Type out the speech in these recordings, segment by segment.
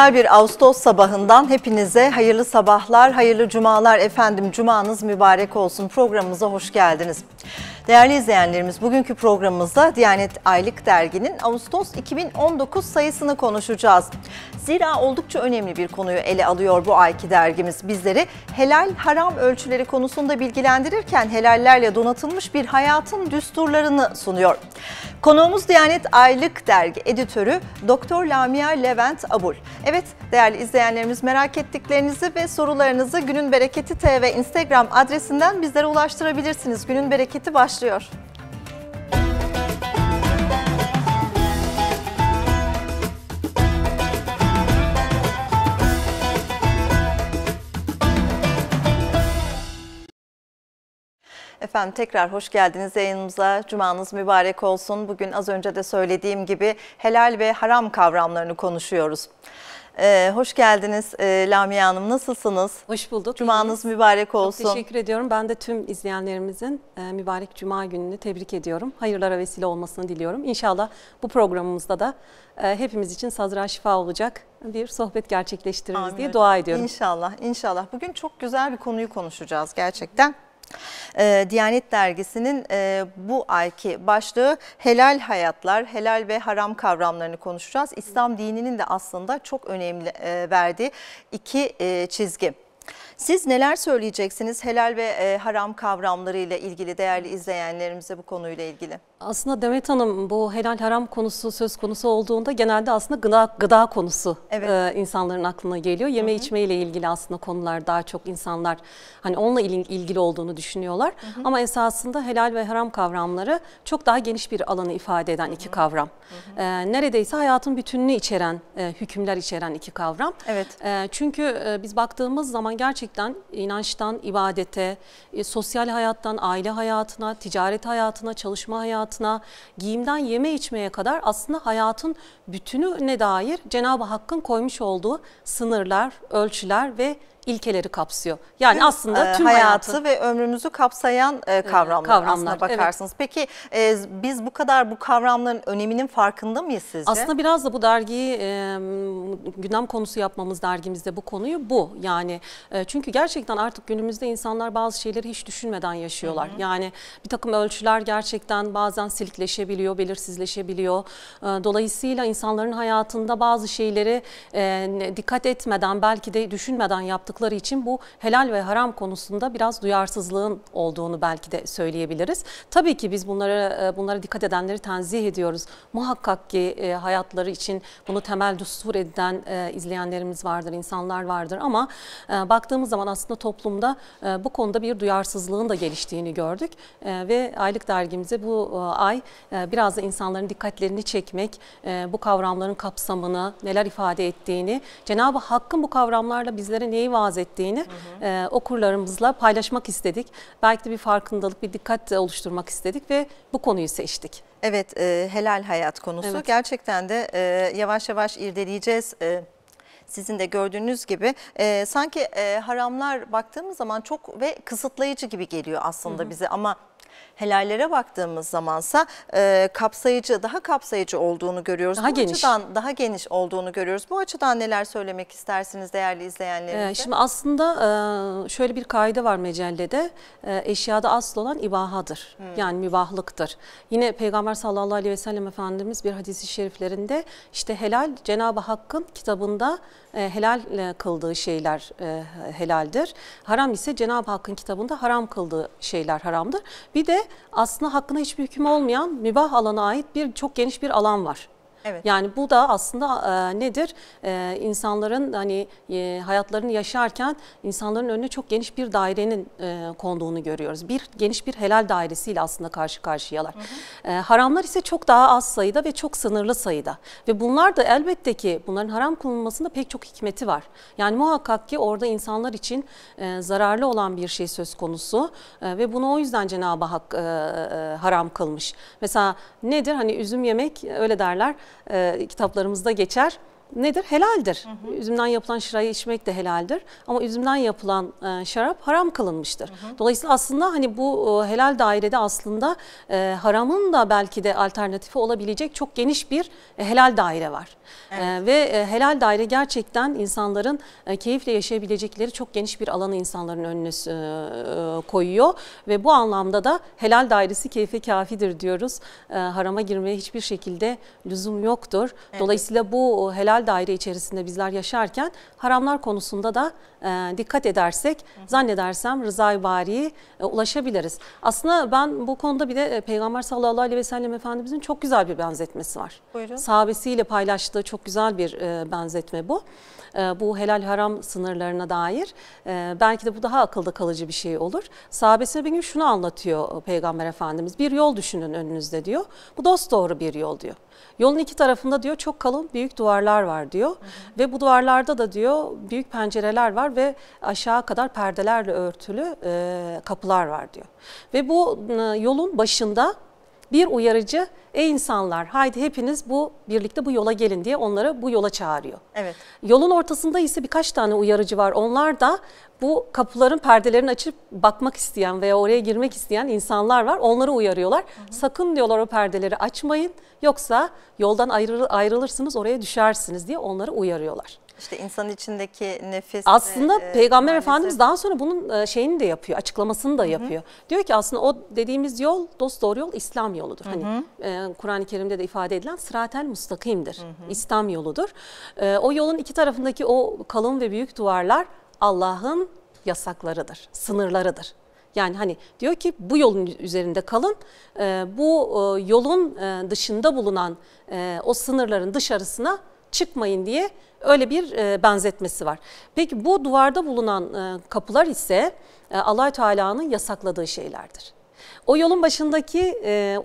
güzel bir Ağustos sabahından hepinize hayırlı sabahlar, hayırlı cumalar efendim. Cumanız mübarek olsun. Programımıza hoş geldiniz. Değerli izleyenlerimiz bugünkü programımızda Diyanet Aylık Dergi'nin Ağustos 2019 sayısını konuşacağız. Zira oldukça önemli bir konuyu ele alıyor bu ayki dergimiz. Bizleri helal haram ölçüleri konusunda bilgilendirirken helallerle donatılmış bir hayatın düsturlarını sunuyor. Konuğumuz Diyanet Aylık Dergi editörü Doktor Lamia Levent Abul. Evet değerli izleyenlerimiz merak ettiklerinizi ve sorularınızı Günün Bereketi TV Instagram adresinden bizlere ulaştırabilirsiniz. Günün Bereketi başlıyor. Efendim tekrar hoş geldiniz yayınımıza. Cumanız mübarek olsun. Bugün az önce de söylediğim gibi helal ve haram kavramlarını konuşuyoruz. Ee, hoş geldiniz ee, Lamia Hanım. Nasılsınız? Hoş bulduk. Cumanız mübarek olsun. Çok teşekkür ediyorum. Ben de tüm izleyenlerimizin e, mübarek cuma gününü tebrik ediyorum. Hayırlara vesile olmasını diliyorum. İnşallah bu programımızda da e, hepimiz için sazra şifa olacak bir sohbet gerçekleştiririz Amin diye hocam. dua ediyorum. İnşallah, inşallah. Bugün çok güzel bir konuyu konuşacağız gerçekten. Ee, Diyanet Dergisi'nin e, bu ayki başlığı helal hayatlar, helal ve haram kavramlarını konuşacağız. İslam dininin de aslında çok önemli e, verdiği iki e, çizgi. Siz neler söyleyeceksiniz helal ve e, haram kavramları ile ilgili değerli izleyenlerimize bu konuyla ilgili? Aslında Demet Hanım bu helal haram konusu söz konusu olduğunda genelde aslında gıda, gıda konusu Evet. e, insanların aklına geliyor. Yeme içme ile ilgili aslında konular daha çok insanlar hani onunla il- ilgili olduğunu düşünüyorlar. Ama esasında helal ve haram kavramları çok daha geniş bir alanı ifade eden iki kavram. E, neredeyse hayatın bütününü içeren, e, hükümler içeren iki kavram. Evet. E, çünkü e, biz baktığımız zaman gerçekten inançtan ibadete, e, sosyal hayattan aile hayatına, ticaret hayatına, çalışma hayatına, giyimden yeme içmeye kadar aslında hayatın bütününe dair Cenab-ı Hakk'ın koymuş olduğu sınırlar, ölçüler ve ilkeleri kapsıyor. Yani aslında e, tüm hayatı hayatı ve ömrümüzü kapsayan e, kavramlar, kavramlar, aslına evet. bakarsınız. Peki e, biz bu kadar bu kavramların öneminin farkında mıyız sizce? Aslında biraz da bu dergiyi e, gündem konusu yapmamız dergimizde bu konuyu bu. Yani e, çünkü gerçekten artık günümüzde insanlar bazı şeyleri hiç düşünmeden yaşıyorlar. Yani bir takım ölçüler gerçekten bazen silikleşebiliyor, belirsizleşebiliyor. E, dolayısıyla insanların hayatında bazı şeyleri e, dikkat etmeden belki de düşünmeden yaptıkları için bu helal ve haram konusunda biraz duyarsızlığın olduğunu belki de söyleyebiliriz. Tabii ki biz bunlara e, bunlara dikkat edenleri tenzih ediyoruz. Muhakkak ki e, hayatları için bunu temel düstur eden e, izleyenlerimiz vardır, insanlar vardır ama baktığımız zaman aslında toplumda bu konuda bir duyarsızlığın da geliştiğini gördük ve aylık dergimize bu ay biraz da insanların dikkatlerini çekmek, bu kavramların kapsamını, neler ifade ettiğini, Cenab-ı Hakk'ın bu kavramlarla bizlere neyi vaaz ettiğini e, okurlarımızla paylaşmak istedik. Belki de bir farkındalık, bir dikkat oluşturmak istedik ve bu konuyu seçtik. Evet, e, helal hayat konusu. Evet. Gerçekten de e, yavaş yavaş irdeleyeceğiz. E, sizin de gördüğünüz gibi e, sanki e, haramlar baktığımız zaman çok ve kısıtlayıcı gibi geliyor aslında bize ama helallere baktığımız zamansa e, kapsayıcı, daha kapsayıcı olduğunu görüyoruz. Daha Bu geniş. açıdan daha geniş olduğunu görüyoruz. Bu açıdan neler söylemek istersiniz değerli izleyenlerimize? Ee, Şimdi aslında e, şöyle bir kaide var mecellede. E, Eşyada asıl olan ibahadır. Yani mübahlıktır. Yine Peygamber sallallahu aleyhi ve sellem Efendimiz bir hadisi şeriflerinde işte helal Cenab-ı Hakk'ın kitabında e, helal e, kıldığı şeyler e, helaldir. Haram ise Cenab-ı Hakk'ın kitabında haram kıldığı şeyler haramdır. Bir de aslında hakkında hiçbir hüküm olmayan mübah alana ait bir çok geniş bir alan var. Evet. Yani bu da aslında e, nedir? E, insanların hani e, hayatlarını yaşarken insanların önüne çok geniş bir dairenin e, konduğunu görüyoruz. Bir geniş bir helal dairesiyle aslında karşı karşıyalar. E, haramlar ise çok daha az sayıda ve çok sınırlı sayıda. Ve bunlar da elbette ki bunların haram kılınmasında pek çok hikmeti var. Yani muhakkak ki orada insanlar için e, zararlı olan bir şey söz konusu E, ve bunu o yüzden Cenab-ı Hak e, e, haram kılmış. Mesela nedir? Hani üzüm yemek öyle derler e, kitaplarımızda geçer. Nedir? Helaldir. Hı hı. Üzümden yapılan şırayı içmek de helaldir. Ama üzümden yapılan e, şarap haram kılınmıştır. Hı hı. Dolayısıyla aslında hani bu e, helal dairede aslında e, haramın da belki de alternatifi olabilecek çok geniş bir e, helal daire var. Evet. E, ve e, helal daire gerçekten insanların e, keyifle yaşayabilecekleri çok geniş bir alanı insanların önüne e, e, koyuyor. Ve bu anlamda da helal dairesi keyfe kafidir diyoruz. E, harama girmeye hiçbir şekilde lüzum yoktur. Evet. Dolayısıyla bu helal daire içerisinde bizler yaşarken haramlar konusunda da e, dikkat edersek zannedersem rızay bariye e, ulaşabiliriz. Aslında ben bu konuda bir de e, Peygamber sallallahu aleyhi ve sellem Efendimizin çok güzel bir benzetmesi var. Buyurun. Sahabesiyle paylaştığı çok güzel bir e, benzetme bu. E, bu helal haram sınırlarına dair. E, belki de bu daha akılda kalıcı bir şey olur. Sahabesine bir gün şunu anlatıyor Peygamber Efendimiz. Bir yol düşünün önünüzde diyor. Bu dost doğru bir yol diyor. Yolun iki tarafında diyor çok kalın büyük duvarlar var diyor. Hı hı. Ve bu duvarlarda da diyor büyük pencereler var ve aşağı kadar perdelerle örtülü e, kapılar var diyor. Ve bu e, yolun başında bir uyarıcı ey insanlar haydi hepiniz bu birlikte bu yola gelin diye onları bu yola çağırıyor. Evet. Yolun ortasında ise birkaç tane uyarıcı var. Onlar da bu kapıların perdelerini açıp bakmak isteyen veya oraya girmek isteyen insanlar var. Onları uyarıyorlar. Hı hı. Sakın diyorlar o perdeleri açmayın yoksa yoldan ayrılır, ayrılırsınız oraya düşersiniz diye onları uyarıyorlar. İşte insan içindeki nefis. Aslında e, Peygamber maalesef. Efendimiz daha sonra bunun e, şeyini de yapıyor, açıklamasını da yapıyor. Hı hı. Diyor ki aslında o dediğimiz yol dost doğru yol İslam yoludur. Hı hani, hı. Hani e, Kur'an-ı Kerim'de de ifade edilen sıratel mustakimdir. Hı hı. İslam yoludur. E, o yolun iki tarafındaki o kalın ve büyük duvarlar Allah'ın yasaklarıdır, sınırlarıdır. Yani hani diyor ki bu yolun üzerinde kalın, e, bu e, yolun dışında bulunan o sınırların dışarısına çıkmayın diye öyle bir e, benzetmesi var. Peki bu duvarda bulunan e, kapılar ise e, allah Teala'nın yasakladığı şeylerdir. O yolun başındaki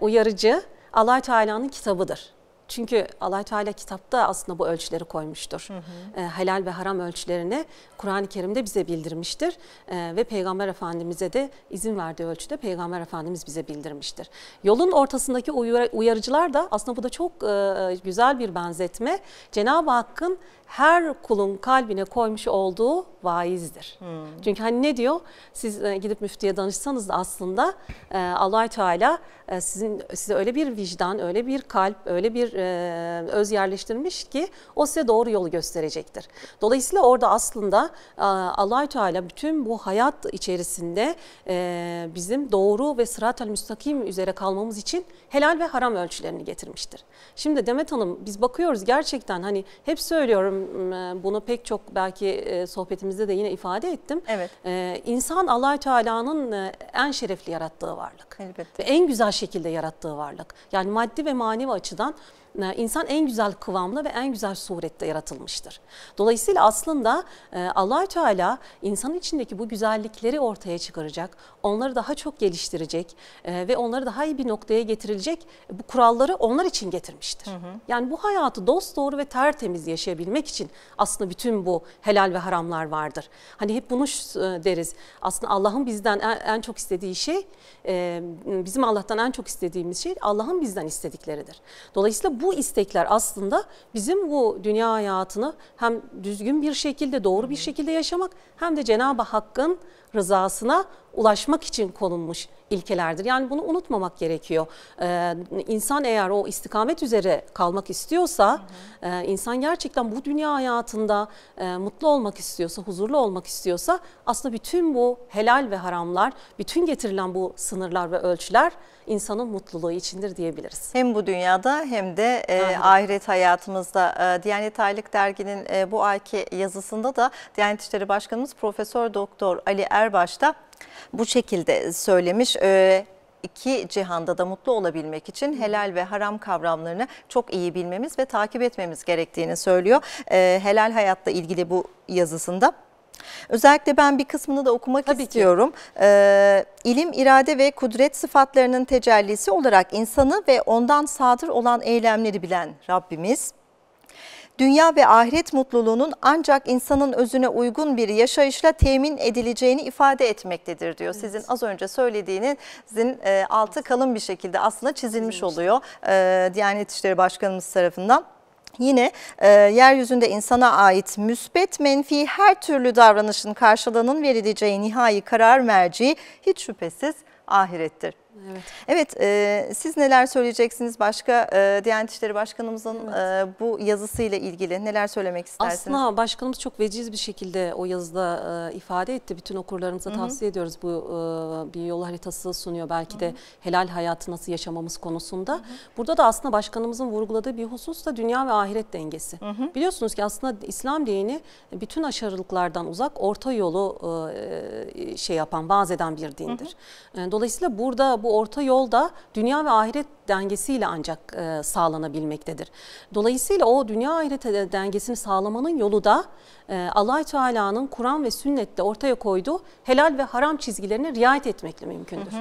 uyarıcı allah Teala'nın kitabıdır. Çünkü allah Teala kitapta aslında bu ölçüleri koymuştur. Hı hı. E, helal ve haram ölçülerini Kur'an-ı Kerim'de bize bildirmiştir. E, ve Peygamber Efendimiz'e de izin verdiği ölçüde Peygamber Efendimiz bize bildirmiştir. Yolun ortasındaki uyarıcılar da aslında bu da çok e, güzel bir benzetme. Cenab-ı Hakk'ın her kulun kalbine koymuş olduğu vaizdir. Hmm. Çünkü hani ne diyor? Siz e, gidip müftüye danışsanız da aslında e, allah Teala e, sizin size öyle bir vicdan, öyle bir kalp, öyle bir e, öz yerleştirmiş ki o size doğru yolu gösterecektir. Dolayısıyla orada aslında e, allah Teala bütün bu hayat içerisinde e, bizim doğru ve sırat-ı müstakim üzere kalmamız için helal ve haram ölçülerini getirmiştir. Şimdi Demet Hanım biz bakıyoruz gerçekten hani hep söylüyorum bunu pek çok belki sohbetimizde de yine ifade ettim. Evet. İnsan allah Teala'nın en şerefli yarattığı varlık. Elbette. Ve en güzel şekilde yarattığı varlık. Yani maddi ve manevi açıdan e, insan en güzel kıvamla ve en güzel surette yaratılmıştır. Dolayısıyla aslında e, allah Teala insanın içindeki bu güzellikleri ortaya çıkaracak, onları daha çok geliştirecek e, ve onları daha iyi bir noktaya getirilecek bu kuralları onlar için getirmiştir. Hı hı. Yani bu hayatı dost doğru ve tertemiz yaşayabilmek için aslında bütün bu helal ve haramlar vardır. Hani hep bunu deriz. Aslında Allah'ın bizden en, en çok istediği şey, bizim Allah'tan en çok istediğimiz şey Allah'ın bizden istedikleridir. Dolayısıyla bu bu istekler aslında bizim bu dünya hayatını hem düzgün bir şekilde, doğru bir şekilde yaşamak hem de Cenab-ı Hakk'ın rızasına ulaşmak için konulmuş ilkelerdir. Yani bunu unutmamak gerekiyor. Ee, insan eğer o istikamet üzere kalmak istiyorsa, hı hı. E, insan gerçekten bu dünya hayatında e, mutlu olmak istiyorsa, huzurlu olmak istiyorsa aslında bütün bu helal ve haramlar, bütün getirilen bu sınırlar ve ölçüler insanın mutluluğu içindir diyebiliriz. Hem bu dünyada hem de e, ahiret hayatımızda. E, Diyanet Aylık Dergi'nin e, bu ayki yazısında da Diyanet İşleri Başkanımız Profesör Doktor Ali Erbaş da bu şekilde söylemiş. E, iki cihanda da mutlu olabilmek için helal ve haram kavramlarını çok iyi bilmemiz ve takip etmemiz gerektiğini söylüyor. E, helal hayatla ilgili bu yazısında. Özellikle ben bir kısmını da okumak Tabii istiyorum. Ee, ilim, irade ve kudret sıfatlarının tecellisi olarak insanı ve ondan sadır olan eylemleri bilen Rabbimiz, dünya ve ahiret mutluluğunun ancak insanın özüne uygun bir yaşayışla temin edileceğini ifade etmektedir diyor. Evet. Sizin az önce söylediğinizin e, altı kalın bir şekilde aslında çizilmiş oluyor e, Diyanet İşleri Başkanımız tarafından. Yine e, yeryüzünde insana ait müspet menfi her türlü davranışın karşılığının verileceği nihai karar merci hiç şüphesiz ahirettir. Evet. Evet, e, siz neler söyleyeceksiniz başka e, Diyanet İşleri Başkanımızın e, bu yazısıyla ilgili neler söylemek istersiniz? Aslında başkanımız çok veciz bir şekilde o yazıda e, ifade etti. Bütün okurlarımıza tavsiye ediyoruz. Bu e, bir yol haritası sunuyor belki de helal hayatı nasıl yaşamamız konusunda. Burada da aslında başkanımızın vurguladığı bir husus da dünya ve ahiret dengesi. Biliyorsunuz ki aslında İslam dini bütün aşırılıklardan uzak orta yolu e, şey yapan, vaaz eden bir dindir. E, Dolayısıyla burada bu orta yolda dünya ve ahiret dengesiyle ancak e, sağlanabilmektedir. Dolayısıyla o dünya ahiret dengesini sağlamanın yolu da e, allah Teala'nın Kur'an ve sünnetle ortaya koyduğu helal ve haram çizgilerine riayet etmekle mümkündür.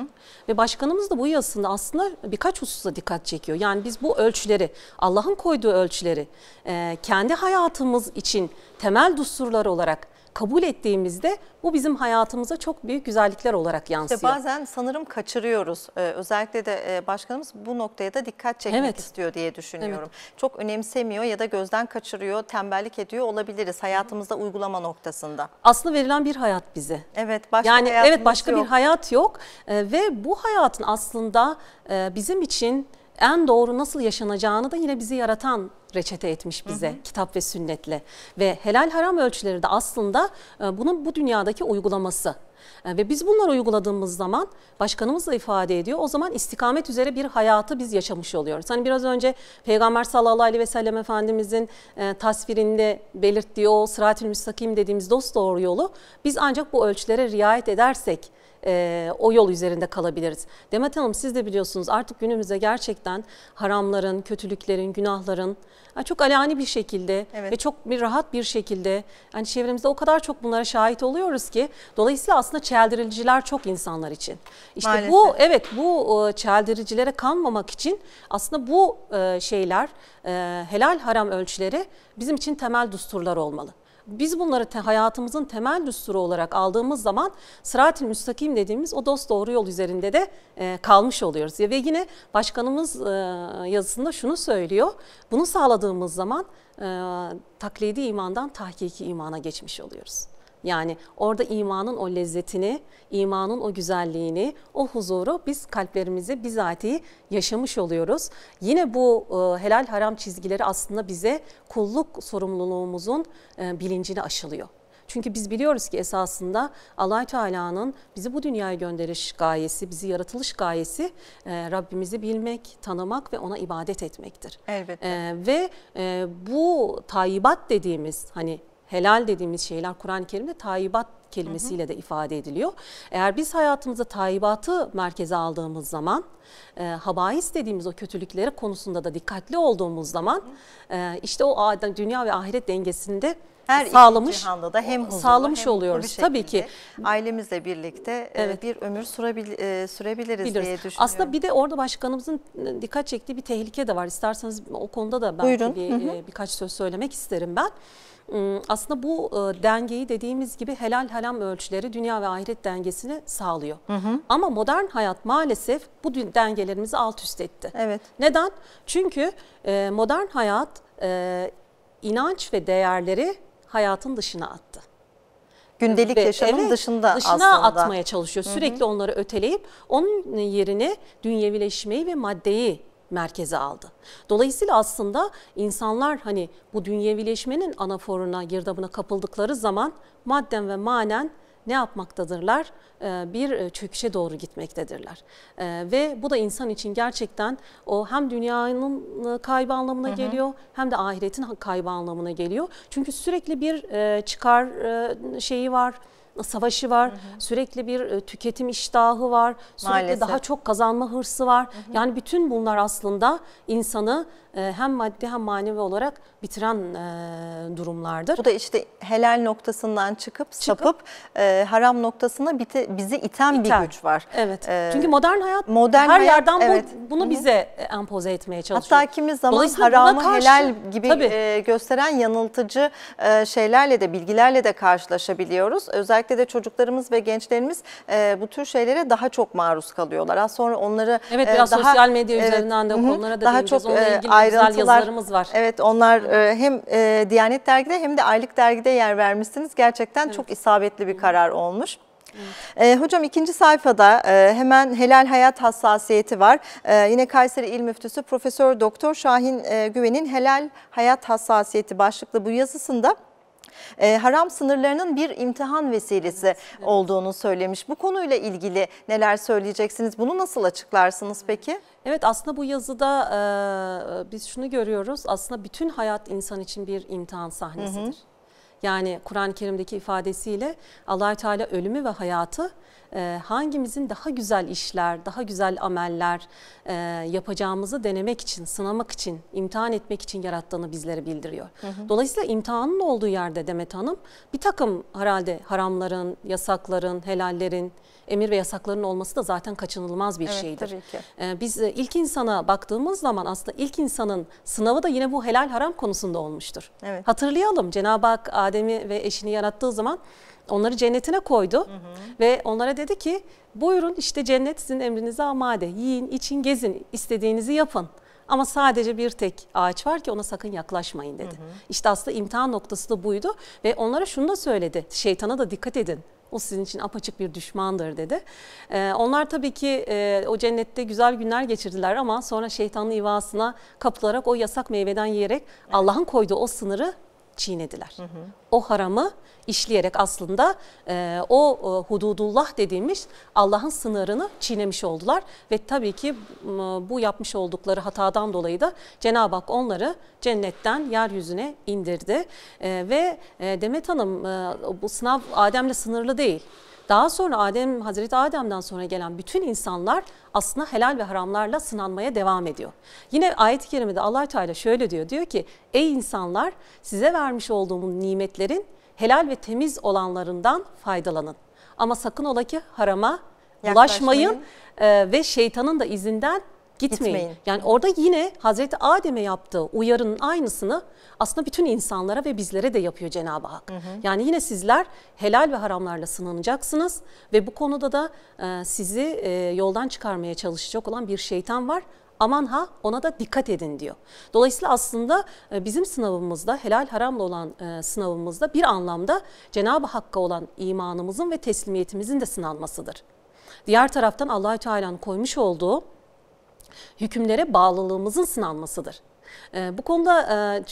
Ve başkanımız da bu yazısında aslında birkaç hususa dikkat çekiyor. Yani biz bu ölçüleri, Allah'ın koyduğu ölçüleri e, kendi hayatımız için temel düsturlar olarak kabul ettiğimizde bu bizim hayatımıza çok büyük güzellikler olarak yansıyor. İşte bazen sanırım kaçırıyoruz. Ee, özellikle de e, başkanımız bu noktaya da dikkat çekmek Evet. istiyor diye düşünüyorum. Çok önemsemiyor ya da gözden kaçırıyor, tembellik ediyor olabiliriz hayatımızda uygulama noktasında. Aslında verilen bir hayat bize. Evet, başka yani evet başka yok. bir hayat yok Ee, ve bu hayatın aslında e, bizim için en doğru nasıl yaşanacağını da yine bizi yaratan reçete etmiş bize kitap ve sünnetle ve helal haram ölçüleri de aslında e, bunun bu dünyadaki uygulaması. E, Ve biz bunları uyguladığımız zaman başkanımız da ifade ediyor. O zaman istikamet üzere bir hayatı biz yaşamış oluyoruz. Hani biraz önce Peygamber sallallahu aleyhi ve sellem Efendimizin e, tasvirinde belirttiği o sırat-ı müstakim dediğimiz dost doğru yolu biz ancak bu ölçülere riayet edersek e, o yol üzerinde kalabiliriz. Demet Hanım siz de biliyorsunuz artık günümüzde gerçekten haramların, kötülüklerin, günahların yani çok alani bir şekilde Evet. ve çok bir rahat bir şekilde yani çevremizde o kadar çok bunlara şahit oluyoruz ki dolayısıyla aslında çeldiriciler çok insanlar için. İşte Maalesef. bu evet bu çeldiricilere kanmamak için aslında bu şeyler helal haram ölçüleri bizim için temel düsturlar olmalı. Biz bunları te- hayatımızın temel düsturu olarak aldığımız zaman sırat-ı müstakim dediğimiz o dost doğru yol üzerinde de e, kalmış oluyoruz. Ve yine başkanımız e, yazısında şunu söylüyor. Bunu sağladığımız zaman e, taklidi imandan tahkiki imana geçmiş oluyoruz. Yani orada imanın o lezzetini, imanın o güzelliğini, o huzuru biz kalplerimizi bizatihi yaşamış oluyoruz. Yine bu e, helal haram çizgileri aslında bize kulluk sorumluluğumuzun e, bilincini aşılıyor. Çünkü biz biliyoruz ki esasında allah Teala'nın bizi bu dünyaya gönderiş gayesi, bizi yaratılış gayesi e, Rabbimizi bilmek, tanımak ve ona ibadet etmektir. Elbette. Ve bu tayyibat dediğimiz hani helal dediğimiz şeyler Kur'an-ı Kerim'de tayyibat kelimesiyle de ifade ediliyor. Eğer biz hayatımızda tayyibatı merkeze aldığımız zaman, e, habais dediğimiz o kötülükleri konusunda da dikkatli olduğumuz zaman e, işte o dünya ve ahiret dengesinde Her sağlamış iki cihanda da hem huzurlu, sağlamış hem oluyoruz. Tabii ki ailemizle birlikte e, Evet. bir ömür sürebil, e, sürebiliriz biliriz. diye düşünüyorum. Aslında bir de orada başkanımızın dikkat çektiği bir tehlike de var. İsterseniz o konuda da belki Buyurun. bir, e, birkaç söz söylemek isterim ben. Hmm, Aslında bu e, dengeyi dediğimiz gibi helal haram ölçüleri dünya ve ahiret dengesini sağlıyor. Ama modern hayat maalesef bu dengelerimizi alt üst etti. Evet. Neden? Çünkü e, modern hayat e, inanç ve değerleri hayatın dışına attı. Gündelik Ve yaşamın evet, dışında dışına aslında. atmaya çalışıyor. Sürekli onları öteleyip onun yerine dünyevileşmeyi ve maddeyi merkeze aldı. Dolayısıyla aslında insanlar hani bu dünyevileşmenin anaforuna, girdabına kapıldıkları zaman madden ve manen ne yapmaktadırlar? Ee, Bir e, çöküşe doğru gitmektedirler. Ee, Ve bu da insan için gerçekten o hem dünyanın e, kaybı anlamına geliyor hem de ahiretin kaybı anlamına geliyor. Çünkü sürekli bir e, çıkar şeyi var savaşı var. Sürekli bir e, tüketim iştahı var. Sürekli Maalesef. daha çok kazanma hırsı var. Yani bütün bunlar aslında insanı e, hem maddi hem manevi olarak bitiren e, durumlardır. Bu da işte helal noktasından çıkıp, sapıp e, haram noktasına bite- bizi iten İter. bir güç var. Evet. Ee, Çünkü modern hayat modern her hayat, yerden bu- evet. bunu bize e, empoze etmeye çalışıyor. Hatta kimi zaman haramı karşı- helal gibi Tabii. e, gösteren yanıltıcı e, şeylerle de bilgilerle de karşılaşabiliyoruz. Özellikle özellikle de çocuklarımız ve gençlerimiz e, bu tür şeylere daha çok maruz kalıyorlar. Az sonra onları Evet e, biraz daha, sosyal medya evet, üzerinden de konulara da daha çok Onunla e, ilgili de güzel ayrıntılar- yazılarımız var. Evet onlar e, hem e, Diyanet Dergi'de hem de Aylık Dergi'de yer vermişsiniz. Gerçekten çok isabetli bir karar olmuş. E, hocam ikinci sayfada e, hemen helal hayat hassasiyeti var. E, yine Kayseri İl Müftüsü Profesör Doktor Şahin e, Güven'in helal hayat hassasiyeti başlıklı bu yazısında e, haram sınırlarının bir imtihan vesilesi olduğunu söylemiş. Bu konuyla ilgili neler söyleyeceksiniz? Bunu nasıl açıklarsınız peki? Evet aslında bu yazıda e, biz şunu görüyoruz. Aslında bütün hayat insan için bir imtihan sahnesidir. Yani Kur'an-ı Kerim'deki ifadesiyle allah Teala ölümü ve hayatı e, hangimizin daha güzel işler, daha güzel ameller e, yapacağımızı denemek için, sınamak için, imtihan etmek için yarattığını bizlere bildiriyor. Dolayısıyla imtihanın olduğu yerde Demet Hanım bir takım herhalde haramların, yasakların, helallerin, emir ve yasakların olması da zaten kaçınılmaz bir Evet, şeydir. tabii ki. Ee, Biz e, ilk insana baktığımız zaman aslında ilk insanın sınavı da yine bu helal haram konusunda olmuştur. Evet. Hatırlayalım Cenab-ı Hak Adem'i ve eşini yarattığı zaman onları cennetine koydu ve onlara dedi ki buyurun işte cennet sizin emrinize amade yiyin için gezin istediğinizi yapın. Ama sadece bir tek ağaç var ki ona sakın yaklaşmayın dedi. İşte aslında imtihan noktası da buydu ve onlara şunu da söyledi. Şeytana da dikkat edin. O sizin için apaçık bir düşmandır dedi. Ee, onlar tabii ki e, o cennette güzel günler geçirdiler ama sonra şeytanın ivasına kapılarak o yasak meyveden yiyerek Allah'ın koyduğu o sınırı çiğnediler. O haramı işleyerek aslında e, o e, hududullah dediğimiz Allah'ın sınırını çiğnemiş oldular ve tabii ki m, bu yapmış oldukları hatadan dolayı da Cenab-ı Hak onları cennetten yeryüzüne indirdi E, ve e, Demet Hanım e, bu sınav Adem'le sınırlı değil. Daha sonra Adem Hazreti Adem'den sonra gelen bütün insanlar aslında helal ve haramlarla sınanmaya devam ediyor. Yine ayet-i kerimede Allah Teala şöyle diyor. Diyor ki: "Ey insanlar, size vermiş olduğum nimetlerin helal ve temiz olanlarından faydalanın. Ama sakın ola ki harama bulaşmayın ve şeytanın da izinden gitmeyin. Gitmeyin. Yani orada yine Hazreti Adem'e yaptığı uyarının aynısını aslında bütün insanlara ve bizlere de yapıyor Cenab-ı Hak. Yani yine sizler helal ve haramlarla sınanacaksınız ve bu konuda da e, sizi e, yoldan çıkarmaya çalışacak olan bir şeytan var. Aman ha ona da dikkat edin diyor. Dolayısıyla aslında e, bizim sınavımızda helal haramla olan e, sınavımızda bir anlamda Cenab-ı Hakk'a olan imanımızın ve teslimiyetimizin de sınanmasıdır. Diğer taraftan Allahü Teala'nın koymuş olduğu hükümlere bağlılığımızın sınanmasıdır. Ee, bu konuda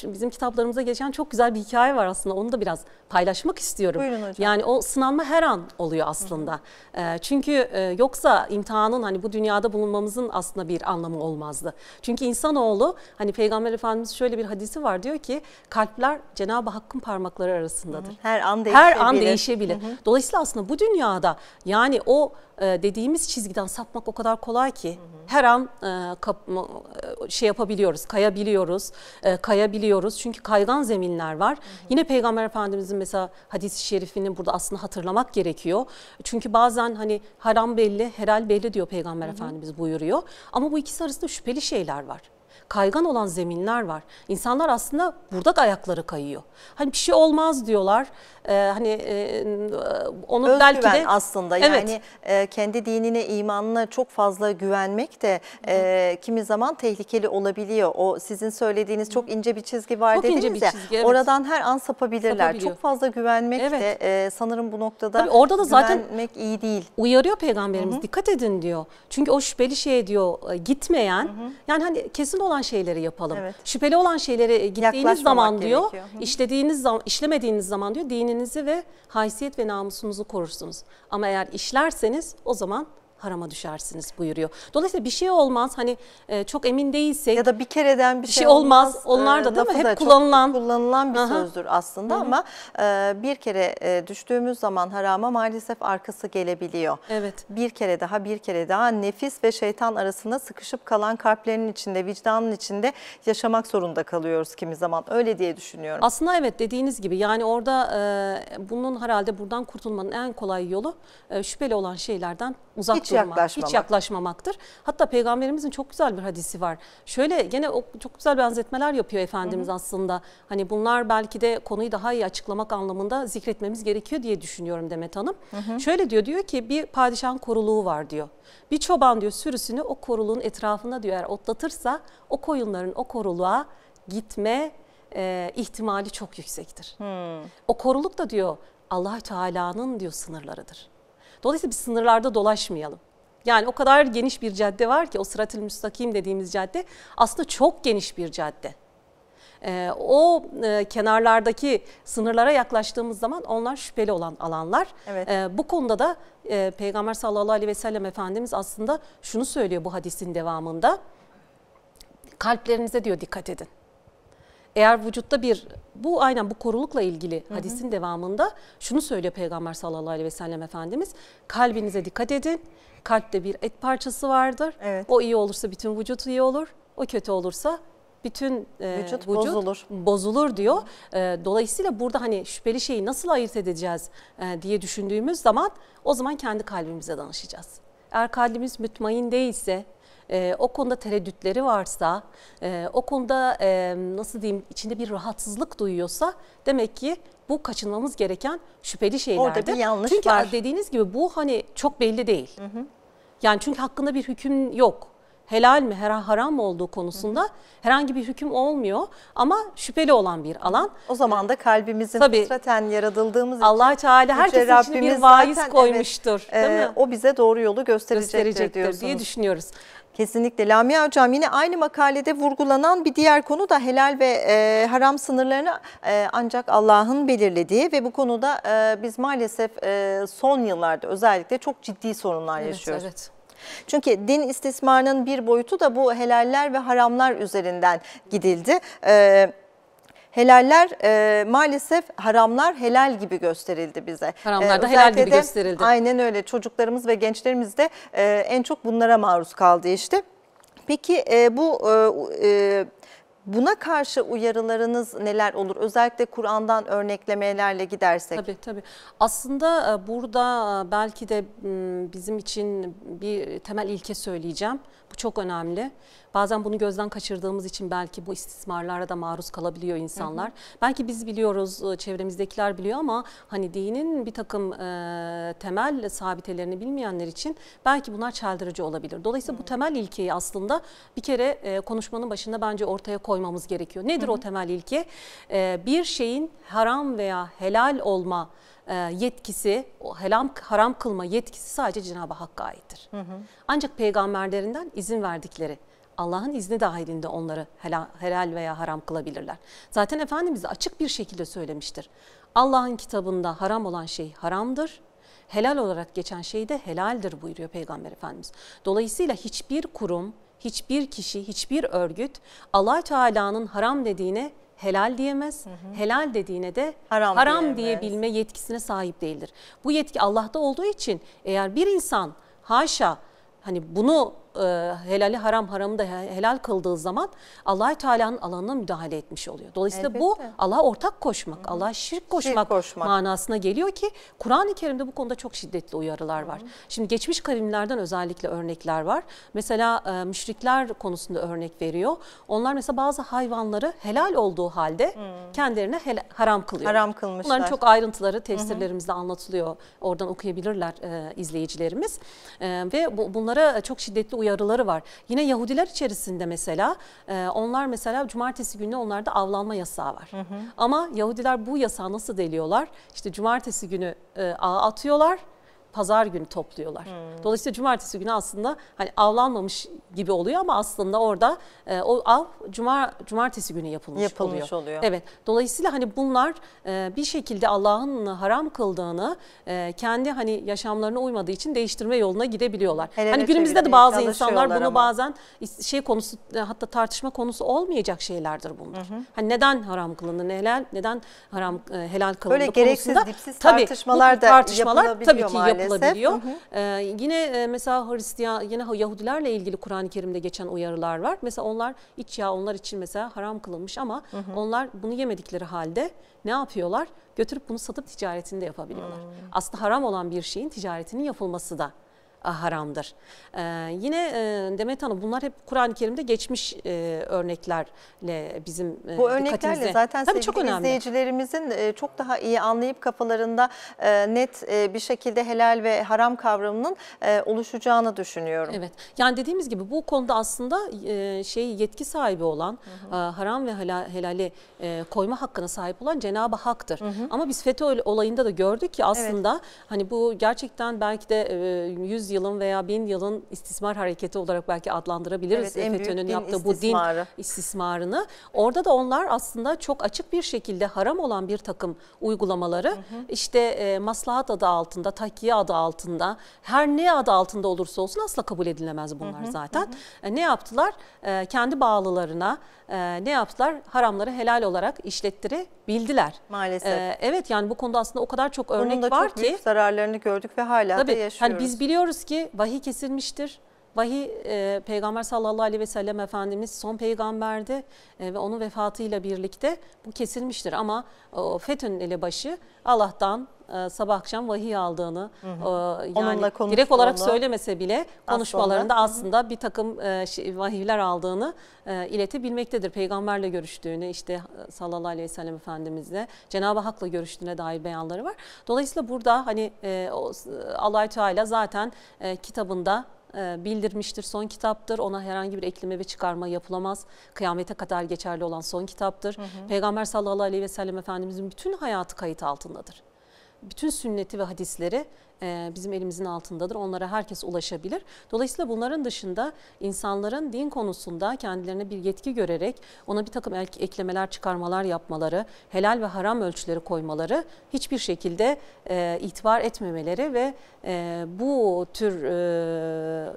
e, bizim kitaplarımıza geçen çok güzel bir hikaye var aslında onu da biraz paylaşmak istiyorum. Buyurun hocam. Yani o sınanma her an oluyor aslında. Ee, çünkü e, yoksa imtihanın hani bu dünyada bulunmamızın aslında bir anlamı olmazdı. Çünkü insanoğlu hani Peygamber Efendimiz şöyle bir hadisi var diyor ki kalpler Cenab-ı Hakk'ın parmakları arasındadır. Her an değişebilir. Her an değişebilir. Dolayısıyla aslında bu dünyada yani o e, dediğimiz çizgiden sapmak o kadar kolay ki her an e, kap- e, şey yapabiliyoruz, kayabiliyoruz, e, kayabiliyoruz. Çünkü kaygan zeminler var. Yine Peygamber Efendimizin mesela hadis-i şerifini burada aslında hatırlamak gerekiyor. Çünkü bazen hani haram belli, helal belli diyor Peygamber Efendimiz buyuruyor. Ama bu ikisi arasında şüpheli şeyler var kaygan olan zeminler var. İnsanlar aslında burada da ayakları kayıyor. Hani bir şey olmaz diyorlar. Ee, hani e, onu Özgüven belki de aslında Evet. yani e, kendi dinine imanına çok fazla güvenmek de e, kimi zaman tehlikeli olabiliyor. O sizin söylediğiniz çok ince bir çizgi var Çok dediniz ince bir ya. çizgi, evet. Oradan her an sapabilirler. Sapabiliyor. Çok fazla güvenmek Evet. de e, sanırım bu noktada Tabii orada da zaten- güvenmek iyi değil. uyarıyor peygamberimiz dikkat edin diyor. Çünkü o şüpheli şeye diyor gitmeyen yani hani kesin olan şeyleri yapalım. Evet. Şüpheli olan şeylere e, gittiğiniz Yaklaşmamak zaman diyor, gerekiyor. Hı hı. işlediğiniz zaman işlemediğiniz zaman diyor dininizi ve haysiyet ve namusunuzu korursunuz. Ama eğer işlerseniz o zaman harama düşersiniz buyuruyor. Dolayısıyla bir şey olmaz hani e, çok emin değilsek Ya da bir kereden bir, Bir şey olmaz. Onlar da değil mi? Hep kullanılan. kullanılan bir Aha. sözdür aslında ama e, bir kere e, düştüğümüz zaman harama maalesef arkası gelebiliyor. Evet. Bir kere daha bir kere daha nefis ve şeytan arasında sıkışıp kalan kalplerin içinde, vicdanın içinde yaşamak zorunda kalıyoruz kimi zaman. Öyle diye düşünüyorum. Aslında evet dediğiniz gibi yani orada e, bunun herhalde buradan kurtulmanın en kolay yolu e, şüpheli olan şeylerden uzak Hiç durmak, yaklaşmamak. hiç yaklaşmamaktır. Hatta peygamberimizin çok güzel bir hadisi var. Şöyle gene o çok güzel benzetmeler yapıyor Efendimiz aslında. Hani bunlar belki de konuyu daha iyi açıklamak anlamında zikretmemiz gerekiyor diye düşünüyorum Demet Hanım. Şöyle diyor diyor ki bir padişahın koruluğu var diyor. Bir çoban diyor sürüsünü o koruluğun etrafında diyor eğer otlatırsa o koyunların o koruluğa gitme e, ihtimali çok yüksektir. O koruluk da diyor allah Teala'nın diyor sınırlarıdır. Dolayısıyla biz sınırlarda dolaşmayalım. Yani o kadar geniş bir cadde var ki o sırat-ı müstakim dediğimiz cadde aslında çok geniş bir cadde. Ee, o e, kenarlardaki sınırlara yaklaştığımız zaman onlar şüpheli olan alanlar. Evet. Ee, bu konuda da e, Peygamber sallallahu aleyhi ve sellem Efendimiz aslında şunu söylüyor bu hadisin devamında. Kalplerinize diyor dikkat edin. Eğer vücutta bir bu aynen bu korulukla ilgili hadisin devamında şunu söylüyor Peygamber sallallahu aleyhi ve sellem Efendimiz. Kalbinize dikkat edin. Kalpte bir et parçası vardır. Evet. O iyi olursa bütün vücut iyi olur. O kötü olursa bütün e, Vücut bozulur. bozulur diyor. E, dolayısıyla burada hani şüpheli şeyi nasıl ayırt edeceğiz e, diye düşündüğümüz zaman o zaman kendi kalbimize danışacağız. Eğer kalbimiz mütmain değilse, e, o konuda tereddütleri varsa, e, o konuda e, nasıl diyeyim içinde bir rahatsızlık duyuyorsa demek ki bu kaçınmamız gereken şüpheli şeylerdir. Orada bir yanlış çünkü var. dediğiniz gibi bu hani çok belli değil. Yani çünkü hakkında bir hüküm yok. Helal mi, haram mı olduğu konusunda herhangi bir hüküm olmuyor ama şüpheli olan bir alan. O zaman da kalbimizin Tabii. fıtraten yaratıldığımız için Allah Teala herkesin içine Rabbimiz bir vaiz zaten, koymuştur. evet, değil e, mi? O bize doğru yolu gösterecektir, Gösterecektir diyorsunuz. diye düşünüyoruz. Kesinlikle Lamia Hocam yine aynı makalede vurgulanan bir diğer konu da helal ve e, haram sınırlarını e, ancak Allah'ın belirlediği ve bu konuda e, biz maalesef e, son yıllarda özellikle çok ciddi sorunlar Evet, yaşıyoruz. evet. Çünkü din istismarının bir boyutu da bu helaller ve haramlar üzerinden gidildi. Ee, helaller e, maalesef haramlar helal gibi gösterildi bize. Haramlar da Ee, helal gibi de gösterildi. Aynen öyle çocuklarımız ve gençlerimiz de e, en çok bunlara maruz kaldı işte. Peki e, bu e, e, buna karşı uyarılarınız neler olur? Özellikle Kur'an'dan örneklemelerle gidersek. Tabii tabii. Aslında e, burada e, belki de bizim için bir temel ilke söyleyeceğim. Bu çok önemli. Bazen bunu gözden kaçırdığımız için belki bu istismarlara da maruz kalabiliyor insanlar. Belki biz biliyoruz, e, çevremizdekiler biliyor ama hani dinin bir takım e, temel sabitelerini bilmeyenler için belki bunlar çeldirici olabilir. Dolayısıyla bu temel ilkeyi aslında bir kere e, konuşmanın başında bence ortaya koymamız gerekiyor. Nedir o temel ilke? E, bir şeyin haram veya helal olma yetkisi, o helal haram kılma yetkisi sadece Cenab-ı Hakk'a aittir. Ancak peygamberlerinden izin verdikleri Allah'ın izni dahilinde onları helal, helal veya haram kılabilirler. Zaten Efendimiz de açık bir şekilde söylemiştir. Allah'ın kitabında haram olan şey haramdır. Helal olarak geçen şey de helaldir buyuruyor Peygamber Efendimiz. Dolayısıyla hiçbir kurum, hiçbir kişi, hiçbir örgüt Allah Teala'nın haram dediğine helal diyemez. Helal dediğine de Haram haram, diyemez. diyebilme yetkisine sahip değildir. Bu yetki Allah'ta olduğu için eğer bir insan haşa hani bunu e, helali haram haramı da he- helal kıldığı zaman Allah Teala'nın alanına müdahale etmiş oluyor. Dolayısıyla bu Elbette. Allah'a ortak koşmak, Allah'a şirk koşmak, koşmak. manasına geliyor ki Kur'an-ı Kerim'de bu konuda çok şiddetli uyarılar var. Şimdi geçmiş kavimlerden özellikle örnekler var. Mesela e, müşrikler konusunda örnek veriyor. Onlar mesela bazı hayvanları helal olduğu halde kendilerine hela- haram kılıyor. Haram kılmışlar. Bunların çok ayrıntıları tefsirlerimizde anlatılıyor. Oradan okuyabilirler e, izleyicilerimiz. E, ve bu, bunlara çok şiddetli uyarıları var. Yine Yahudiler içerisinde mesela e, onlar mesela cumartesi günü onlarda avlanma yasağı var. Ama Yahudiler bu yasağı nasıl deliyorlar? İşte cumartesi günü e, ağa atıyorlar. Pazar günü topluyorlar. Dolayısıyla cumartesi günü aslında hani avlanmamış gibi oluyor ama aslında orada e, o av cuma cumartesi günü yapılmış, Yapılmış oluyor. Evet. Dolayısıyla hani bunlar e, bir şekilde Allah'ın haram kıldığını e, kendi hani yaşamlarına uymadığı için değiştirme yoluna gidebiliyorlar. Helale hani günümüzde de bazı insanlar bunu ama. bazen şey konusu e, hatta tartışma konusu olmayacak şeylerdir bunlar. Hani neden haram kılındı, helal neden haram e, helal kılındı Böyle gereksiz, konusunda dipsiz tabii, tartışmalar da tartışmalar tabii yapılabiliyor ki maalesef. Yapılabiliyor. Hı hı. Ee, yine mesela Hristiyan, yine Yahudilerle ilgili Kur'an-ı Kerim'de geçen uyarılar var. Mesela onlar iç yağ onlar için mesela haram kılınmış ama onlar bunu yemedikleri halde ne yapıyorlar? Götürüp bunu satıp ticaretini de yapabiliyorlar. Aslında haram olan bir şeyin ticaretinin yapılması da haramdır. Ee, yine e, Demet Hanım bunlar hep Kur'an-ı Kerim'de geçmiş e, örneklerle bizim e, Bu örneklerle zaten Tabii sevgili çok izleyicilerimizin e, çok daha iyi anlayıp kafalarında e, net e, bir şekilde helal ve haram kavramının e, oluşacağını düşünüyorum. Evet. Yani dediğimiz gibi bu konuda aslında e, şey yetki sahibi olan, e, haram ve helal, helali e, koyma hakkına sahip olan Cenab-ı Hak'tır. Ama biz FETÖ olayında da gördük ki aslında hani bu gerçekten belki de e, 100 yılın veya 1000 yılın istismar hareketi olarak belki adlandırabiliriz Evet, FETÖ'nün din yaptığı bu din istismarı. istismarını. Orada da onlar aslında çok açık bir şekilde haram olan bir takım uygulamaları işte e, maslahat adı altında, takiye adı altında, her ne adı altında olursa olsun asla kabul edilemez bunlar zaten. E, ne yaptılar? E, kendi bağlılarına e, ne yaptılar? Haramları helal olarak işlettirebildiler. Maalesef. E, evet yani bu konuda aslında o kadar çok örnek Bunun da var çok ki. büyük zararlarını gördük ve hala Tabii da yaşıyoruz. hani biz biliyoruz ki vahiy kesilmiştir. Vahiy e, Peygamber sallallahu aleyhi ve sellem Efendimiz son peygamberdi e, ve onun vefatıyla birlikte bu kesilmiştir. Ama o FETÖ'nün elebaşı Allah'tan e, sabah akşam vahiy aldığını e, yani direkt olarak söylemese bile konuşmalarında aslında bir takım e, şey, vahiyler aldığını e, iletebilmektedir. Peygamberle görüştüğünü işte e, sallallahu aleyhi ve sellem Efendimizle Cenab-ı Hak'la görüştüğüne dair beyanları var. Dolayısıyla burada hani e, o, allah Teala zaten e, kitabında e, bildirmiştir. Son kitaptır. Ona herhangi bir ekleme ve çıkarma yapılamaz. Kıyamete kadar geçerli olan son kitaptır. Peygamber sallallahu aleyhi ve sellem Efendimizin bütün hayatı kayıt altındadır. Bütün sünneti ve hadisleri e, bizim elimizin altındadır. Onlara herkes ulaşabilir. Dolayısıyla bunların dışında insanların din konusunda kendilerine bir yetki görerek ona bir takım ek- eklemeler, çıkarmalar yapmaları, helal ve haram ölçüleri koymaları hiçbir şekilde e, itibar etmemeleri ve e, bu tür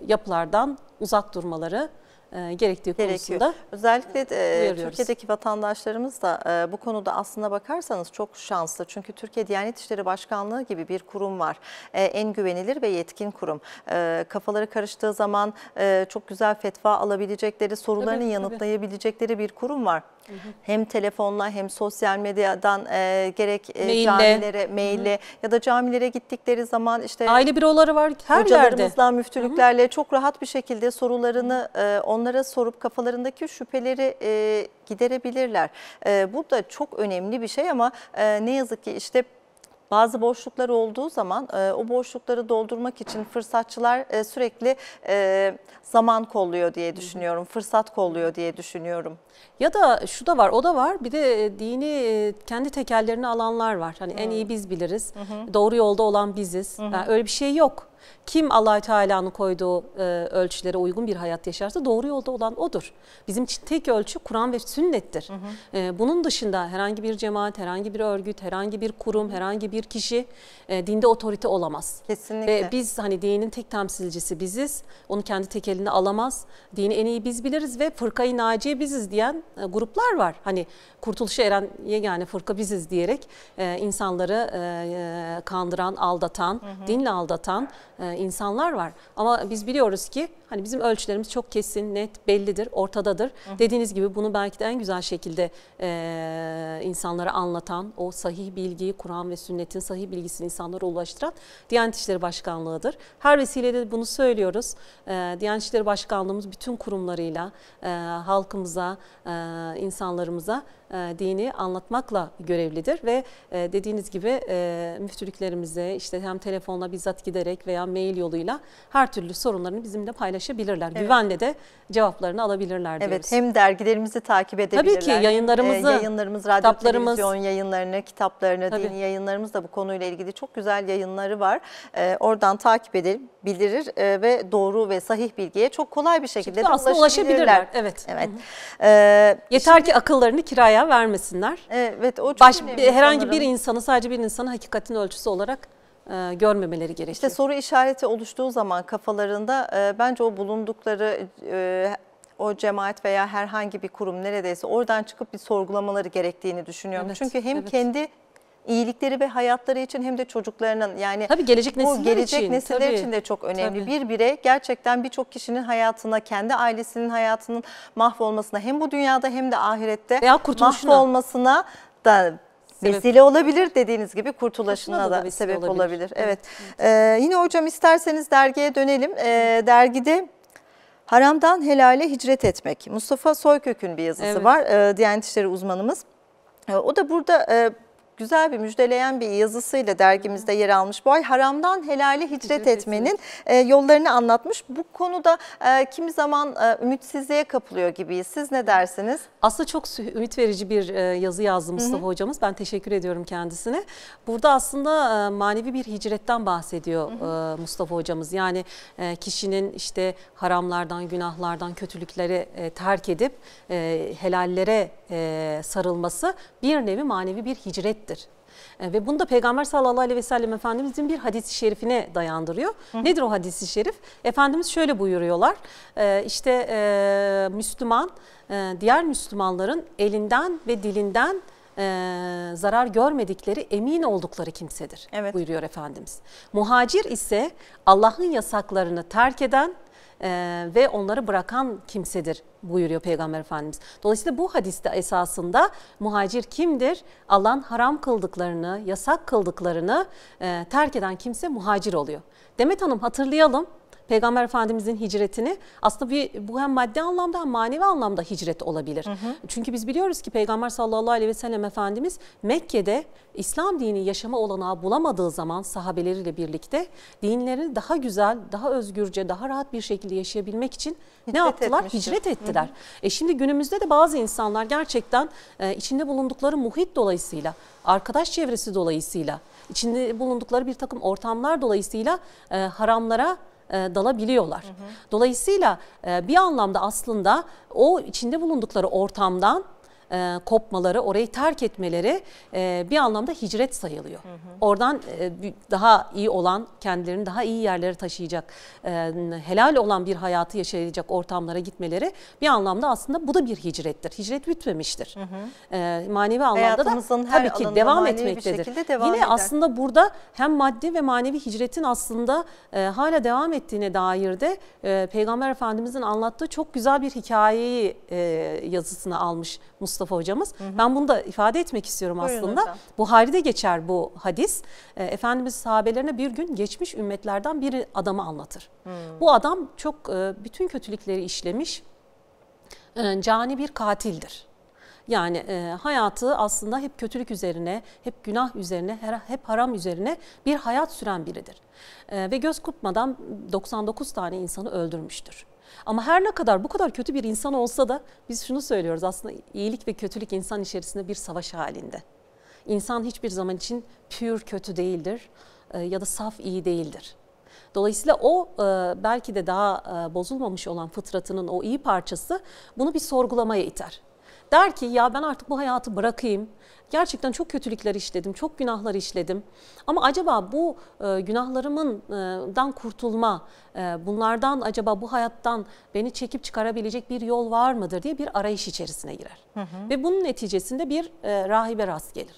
yapılardan uzak durmaları e, gerektiği gerekiyor. konusunda Özellikle e, uyarıyoruz. Türkiye'deki vatandaşlarımız da e, bu konuda aslına bakarsanız çok şanslı. Çünkü Türkiye Diyanet İşleri Başkanlığı gibi bir kurum var. E, en güvenilir ve yetkin kurum. E, kafaları karıştığı zaman e, çok güzel fetva alabilecekleri, sorularını Tabii, tabii. yanıtlayabilecekleri bir kurum var. Hem telefonla hem sosyal medyadan e, gerek e, Maille. camilere, maille ya da camilere gittikleri zaman işte aile büroları var her yerde. Hocalarımızla, müftülüklerle çok rahat bir şekilde sorularını e, onlara sorup kafalarındaki şüpheleri e, giderebilirler. E, bu da çok önemli bir şey ama e, ne yazık ki işte bazı boşluklar olduğu zaman e, o boşlukları doldurmak için fırsatçılar e, sürekli e, zaman kolluyor diye düşünüyorum. Fırsat kolluyor diye düşünüyorum. Ya da şu da var, o da var. Bir de e, dini e, kendi tekellerine alanlar var. Hani en iyi biz biliriz. Doğru yolda olan biziz. Yani öyle bir şey yok. Kim Allahü Teala'nın koyduğu e, ölçülere uygun bir hayat yaşarsa doğru yolda olan odur. Bizim için tek ölçü Kur'an ve sünnettir. E, bunun dışında herhangi bir cemaat, herhangi bir örgüt, herhangi bir kurum, herhangi bir kişi e, dinde otorite olamaz. Kesinlikle. Ve biz hani dinin tek temsilcisi biziz. Onu kendi tek eline alamaz. Dini en iyi biz biliriz ve fırkayı naciye biziz diyen e, gruplar var. Hani kurtuluşa eren yegane fırka biziz diyerek e, insanları e, e, kandıran, aldatan, dinle aldatan insanlar var. Ama biz biliyoruz ki hani bizim ölçülerimiz çok kesin, net, bellidir, ortadadır. Dediğiniz gibi bunu belki de en güzel şekilde e, insanlara anlatan, o sahih bilgiyi, Kur'an ve sünnetin sahih bilgisini insanlara ulaştıran Diyanet İşleri Başkanlığı'dır. Her vesileyle bunu söylüyoruz. E, Diyanet İşleri Başkanlığımız bütün kurumlarıyla e, halkımıza, e, insanlarımıza e, dini anlatmakla görevlidir ve e, dediğiniz gibi e, müftülüklerimize işte hem telefonla bizzat giderek veya mail yoluyla her türlü sorunlarını bizimle paylaşabilirler. Güvenle de cevaplarını alabilirler diyoruz. Evet hem dergilerimizi takip edebilirler. ki yayınlarımızı, e, yayınlarımız, radyo, kitaplarımız. televizyon yayınlarını, kitaplarını, Tabii. dini yayınlarımız da bu konuyla ilgili çok güzel yayınları var. E, oradan takip edebilir e, ve doğru ve sahih bilgiye çok kolay bir şekilde de aslında ulaşabilirler. Evet. Evet. E, Yeter ki akıllarını kiraya vermesinler. evet o çok Baş, önemli herhangi sanırım. bir insanı sadece bir insanı hakikatin ölçüsü olarak e, görmemeleri gerekiyor. İşte soru işareti oluştuğu zaman kafalarında e, bence o bulundukları e, o cemaat veya herhangi bir kurum neredeyse oradan çıkıp bir sorgulamaları gerektiğini düşünüyorum. Evet, Çünkü hem evet. kendi iyilikleri ve hayatları için hem de çocuklarının yani Tabii gelecek bu nesiller gelecek için, nesiller tabii. için de çok önemli. Tabii. Bir birey gerçekten birçok kişinin hayatına, kendi ailesinin hayatının mahvolmasına hem bu dünyada hem de ahirette Veya mahvolmasına da sebep- vesile olabilir dediğiniz gibi kurtulaşına da da, sebep olabilir. olabilir. Evet. Ee, yine hocam isterseniz dergiye dönelim. Ee, dergide haramdan helale hicret etmek. Mustafa Soykök'ün bir yazısı Evet. var. Ee, Diyanet İşleri uzmanımız. Ee, o da burada e, güzel bir müjdeleyen bir yazısıyla dergimizde yer almış. Bu ay haramdan helale hicret, Hicret etmenin e, yollarını anlatmış. Bu konuda e, kimi zaman e, ümitsizliğe kapılıyor gibiyiz. Siz ne dersiniz? Aslında çok ümit verici bir e, yazı yazdı Mustafa hocamız. Ben teşekkür ediyorum kendisine. Burada aslında e, manevi bir hicretten bahsediyor e, Mustafa hocamız. Yani e, kişinin işte haramlardan, günahlardan, kötülükleri e, terk edip e, helallere e, sarılması bir nevi manevi bir hicrettir. E, Ve bunu da Peygamber sallallahu aleyhi ve sellem Efendimizin bir hadisi şerifine dayandırıyor. Nedir o hadisi şerif? Efendimiz şöyle buyuruyorlar. E, işte e, Müslüman diğer Müslümanların elinden ve dilinden e, zarar görmedikleri emin oldukları kimsedir Evet. buyuruyor Efendimiz. Muhacir ise Allah'ın yasaklarını terk eden e, ve onları bırakan kimsedir buyuruyor Peygamber Efendimiz. Dolayısıyla bu hadiste esasında muhacir kimdir? Allah'ın haram kıldıklarını, yasak kıldıklarını e, terk eden kimse muhacir oluyor. Demet Hanım hatırlayalım. Peygamber Efendimizin hicretini aslında bir, bu hem maddi anlamda hem manevi anlamda hicret olabilir. Çünkü biz biliyoruz ki Peygamber sallallahu aleyhi ve sellem Efendimiz Mekke'de İslam dini yaşama olanağı bulamadığı zaman sahabeleriyle birlikte dinlerini daha güzel, daha özgürce, daha rahat bir şekilde yaşayabilmek için ne Hicret yaptılar? etmiştir. Hicret ettiler. E şimdi günümüzde de bazı insanlar gerçekten e, içinde bulundukları muhit dolayısıyla, arkadaş çevresi dolayısıyla, içinde bulundukları bir takım ortamlar dolayısıyla e, haramlara e, dalabiliyorlar. Dolayısıyla e, bir anlamda aslında o içinde bulundukları ortamdan e, kopmaları, orayı terk etmeleri e, bir anlamda hicret sayılıyor. Oradan e, daha iyi olan, kendilerini daha iyi yerlere taşıyacak, e, helal olan bir hayatı yaşayacak ortamlara gitmeleri bir anlamda aslında bu da bir hicrettir. Hicret bitmemiştir. E, manevi anlamda da tabii ki devam etmektedir. devam Yine eder. aslında burada hem maddi ve manevi hicretin aslında e, hala devam ettiğine dair de e, Peygamber Efendimizin anlattığı çok güzel bir hikayeyi e, yazısına almış Mustafa hocamız. Ben bunu da ifade etmek istiyorum Buyurun aslında. hocam. Buhari'de geçer bu hadis. E, Efendimiz sahabelerine bir gün geçmiş ümmetlerden bir adamı anlatır. Bu adam çok e, bütün kötülükleri işlemiş, e, cani bir katildir. Yani e, hayatı aslında hep kötülük üzerine, hep günah üzerine, her- hep haram üzerine bir hayat süren biridir. E, ve göz kırpmadan 99 tane insanı öldürmüştür. Ama her ne kadar bu kadar kötü bir insan olsa da biz şunu söylüyoruz aslında iyilik ve kötülük insan içerisinde bir savaş halinde. İnsan hiçbir zaman için pür kötü değildir e, ya da saf iyi değildir. Dolayısıyla o e, belki de daha e, bozulmamış olan fıtratının o iyi parçası bunu bir sorgulamaya iter. Der ki ya ben artık bu hayatı bırakayım. Gerçekten çok kötülükler işledim, çok günahlar işledim. Ama acaba bu e, günahlarımdan kurtulma, e, bunlardan acaba bu hayattan beni çekip çıkarabilecek bir yol var mıdır diye bir arayış içerisine girer. Ve bunun neticesinde bir e, rahibe rast gelir.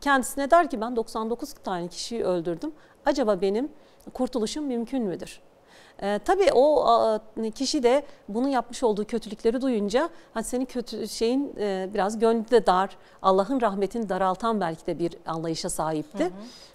Kendisine der ki ben 99 tane kişiyi öldürdüm. Acaba benim kurtuluşum mümkün müdür? Ee, tabii o a, kişi de bunu yapmış olduğu kötülükleri duyunca hani senin kötü şeyin e, biraz gönlü de dar, Allah'ın rahmetini daraltan belki de bir anlayışa sahipti.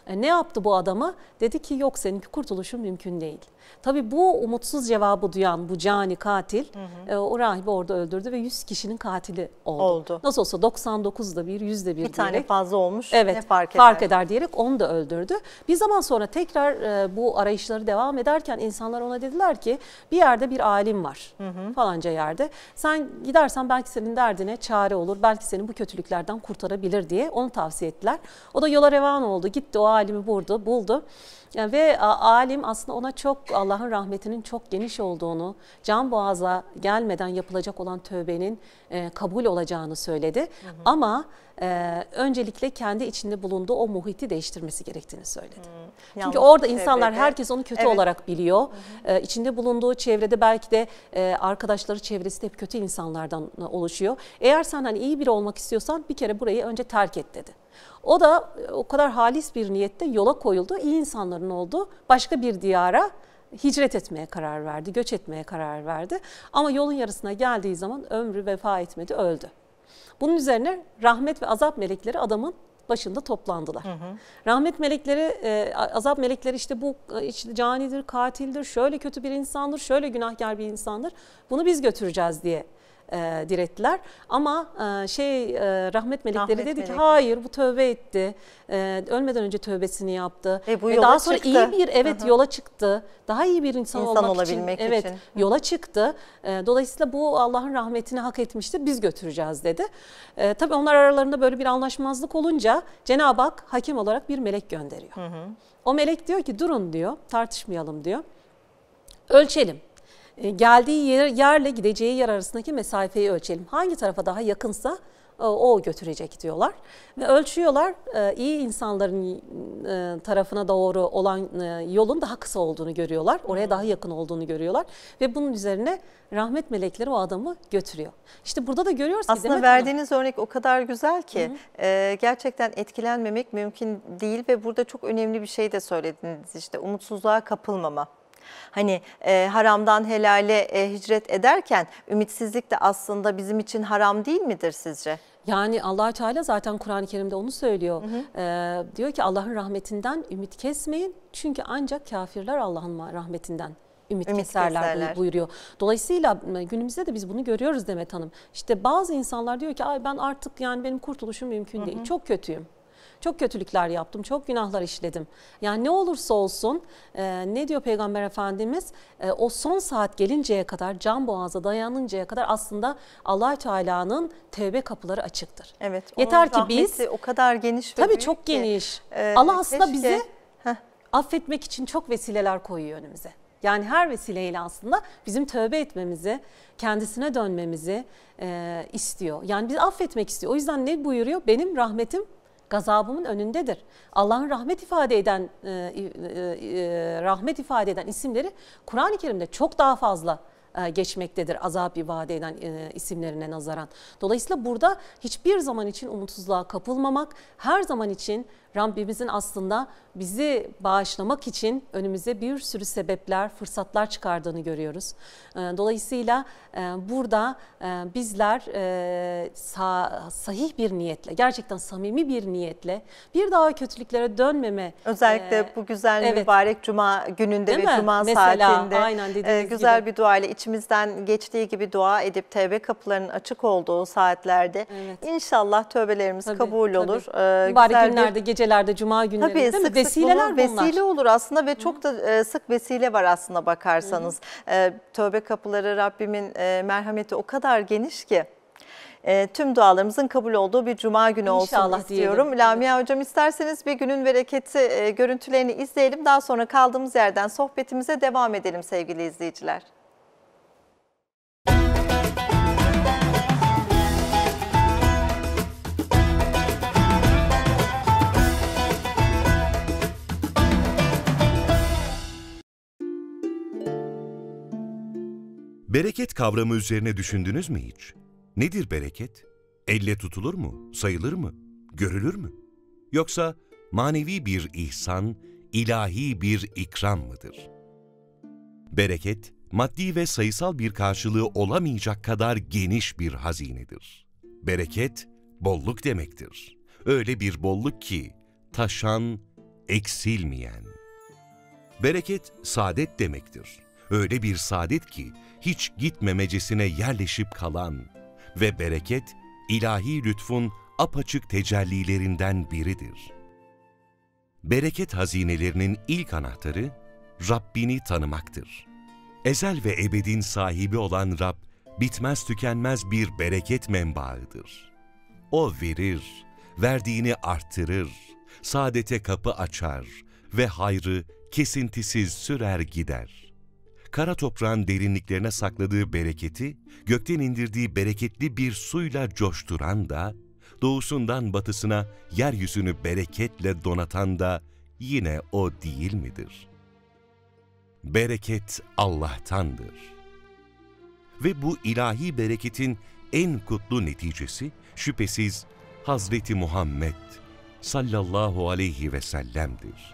E, ne yaptı bu adama? Dedi ki yok seninki kurtuluşun mümkün değil. Tabii bu umutsuz cevabı duyan bu cani katil e, o rahibi orada öldürdü ve 100 kişinin katili oldu. Oldu. Nasıl olsa 99'da bir, yüzde bir Bir tane diyerek fazla olmuş. Evet, ne fark, fark eder? eder diyerek onu da öldürdü. Bir zaman sonra tekrar e, bu arayışları devam ederken insanlar ona dediler ki bir yerde bir alim var falanca yerde. Sen gidersen belki senin derdine çare olur, belki seni bu kötülüklerden kurtarabilir diye onu tavsiye ettiler. O da yola revan oldu, gitti o alimi buldu, buldu. Ve alim aslında ona çok Allah'ın rahmetinin çok geniş olduğunu, can boğaza gelmeden yapılacak olan tövbenin e, kabul olacağını söyledi. Ama e, öncelikle kendi içinde bulunduğu o muhiti değiştirmesi gerektiğini söyledi. Çünkü Yalnız orada insanlar çevrede. herkes onu kötü Evet. olarak biliyor. E, içinde bulunduğu çevrede belki de e, arkadaşları çevresi de hep kötü insanlardan e, oluşuyor. Eğer sen hani iyi biri olmak istiyorsan bir kere burayı önce terk et dedi. O da e, o kadar halis bir niyette yola koyuldu. İyi insanların olduğu başka bir diyara hicret etmeye karar verdi, göç etmeye karar verdi. Ama yolun yarısına geldiği zaman ömrü vefa etmedi, öldü. Bunun üzerine rahmet ve azap melekleri adamın başında toplandılar. Hı hı. Rahmet melekleri, e, azap melekleri işte bu e, işte canidir, katildir, şöyle kötü bir insandır, şöyle günahkar bir insandır. Bunu biz götüreceğiz diye e, direttiler. Ama e, şey e, rahmet melekleri rahmet dedi melek. ki hayır bu tövbe etti. E, ölmeden önce tövbesini yaptı. E, bu yola daha sonra çıktı. iyi bir evet Hı-hı. yola çıktı. Daha iyi bir insan, insan olmak olabilmek için, için. evet yola çıktı. E, dolayısıyla bu Allah'ın rahmetini hak etmiştir. Biz götüreceğiz dedi. E, tabii onlar aralarında böyle bir anlaşmazlık olunca Cenab-ı Hak hakim olarak bir melek gönderiyor. Hı hı. O melek diyor ki durun diyor tartışmayalım diyor. Ölçelim. E, geldiği yer, yerle gideceği yer arasındaki mesafeyi ölçelim. Hangi tarafa daha yakınsa e, o götürecek diyorlar. Ve ölçüyorlar e, iyi insanların tarafına doğru olan yolun daha kısa olduğunu görüyorlar. Oraya daha yakın olduğunu görüyorlar. Ve bunun üzerine rahmet melekleri o adamı götürüyor. İşte burada da görüyoruz ki Aslında verdiğiniz Hanım, örnek o kadar güzel ki e, gerçekten etkilenmemek mümkün değil ve burada çok önemli bir şey de söylediniz işte umutsuzluğa kapılmama. Hani e, haramdan helale e, hicret ederken ümitsizlik de aslında bizim için haram değil midir sizce? Yani allah Teala zaten Kur'an-ı Kerim'de onu söylüyor. Hı hı. Ee, diyor ki Allah'ın rahmetinden ümit kesmeyin. Çünkü ancak kafirler Allah'ın rahmetinden ümit, ümit keserler, keserler buyuruyor. Dolayısıyla günümüzde de biz bunu görüyoruz Demet Hanım. İşte bazı insanlar diyor ki Ay ben artık yani benim kurtuluşum mümkün hı hı. değil. Çok kötüyüm. Çok kötülükler yaptım, çok günahlar işledim. Yani ne olursa olsun e, ne diyor Peygamber Efendimiz? E, o son saat gelinceye kadar, can boğaza dayanıncaya kadar aslında allah Teala'nın tevbe kapıları açıktır. Evet. Yeter ki biz o kadar geniş ve Tabii çok ki, geniş. E, Allah aslında keşke, bizi heh. affetmek için çok vesileler koyuyor önümüze. Yani her vesileyle aslında bizim tövbe etmemizi, kendisine dönmemizi e, istiyor. Yani bizi affetmek istiyor. O yüzden ne buyuruyor? Benim rahmetim gazabımın önündedir. Allah'ın rahmet ifade eden e, e, e, rahmet ifade eden isimleri Kur'an-ı Kerim'de çok daha fazla e, geçmektedir azap ifade eden e, isimlerine nazaran. Dolayısıyla burada hiçbir zaman için umutsuzluğa kapılmamak, her zaman için Rabbimizin aslında bizi bağışlamak için önümüze bir sürü sebepler, fırsatlar çıkardığını görüyoruz. Ee, dolayısıyla e, burada e, bizler e, sahih bir niyetle, gerçekten samimi bir niyetle bir daha kötülüklere dönmeme. Özellikle bu güzel evet. mübarek cuma gününde Değil ve mi? cuma Mesela, saatinde aynen güzel gibi. bir dua ile içimizden geçtiği gibi dua edip tevbe kapılarının açık olduğu saatlerde evet. inşallah tövbelerimiz tabii, kabul olur. Tabii. Mübarek günlerde, bir... gecelerde, cuma günlerinde tabii, değil mi? vesileler bunlar. Vesile olur aslında ve çok da e, sık vesile var aslında bakarsanız. E, tövbe kapıları Rabbimin e, merhameti o kadar geniş ki. E, tüm dualarımızın kabul olduğu bir cuma günü İnşallah olsun istiyorum. Diyelim. Lamia Hocam isterseniz bir günün bereketi e, görüntülerini izleyelim. Daha sonra kaldığımız yerden sohbetimize devam edelim sevgili izleyiciler. Bereket kavramı üzerine düşündünüz mü hiç? Nedir bereket? Elle tutulur mu? Sayılır mı? Görülür mü? Yoksa manevi bir ihsan, ilahi bir ikram mıdır? Bereket, maddi ve sayısal bir karşılığı olamayacak kadar geniş bir hazinedir. Bereket, bolluk demektir. Öyle bir bolluk ki, taşan, eksilmeyen. Bereket, saadet demektir. Öyle bir saadet ki, hiç gitmemecesine yerleşip kalan ve bereket, ilahi lütfun apaçık tecellilerinden biridir. Bereket hazinelerinin ilk anahtarı, Rabbini tanımaktır. Ezel ve ebedin sahibi olan Rab, bitmez tükenmez bir bereket menbaıdır. O verir, verdiğini arttırır, saadete kapı açar ve hayrı kesintisiz sürer gider kara toprağın derinliklerine sakladığı bereketi, gökten indirdiği bereketli bir suyla coşturan da, doğusundan batısına yeryüzünü bereketle donatan da yine o değil midir? Bereket Allah'tandır. Ve bu ilahi bereketin en kutlu neticesi şüphesiz Hazreti Muhammed sallallahu aleyhi ve sellem'dir.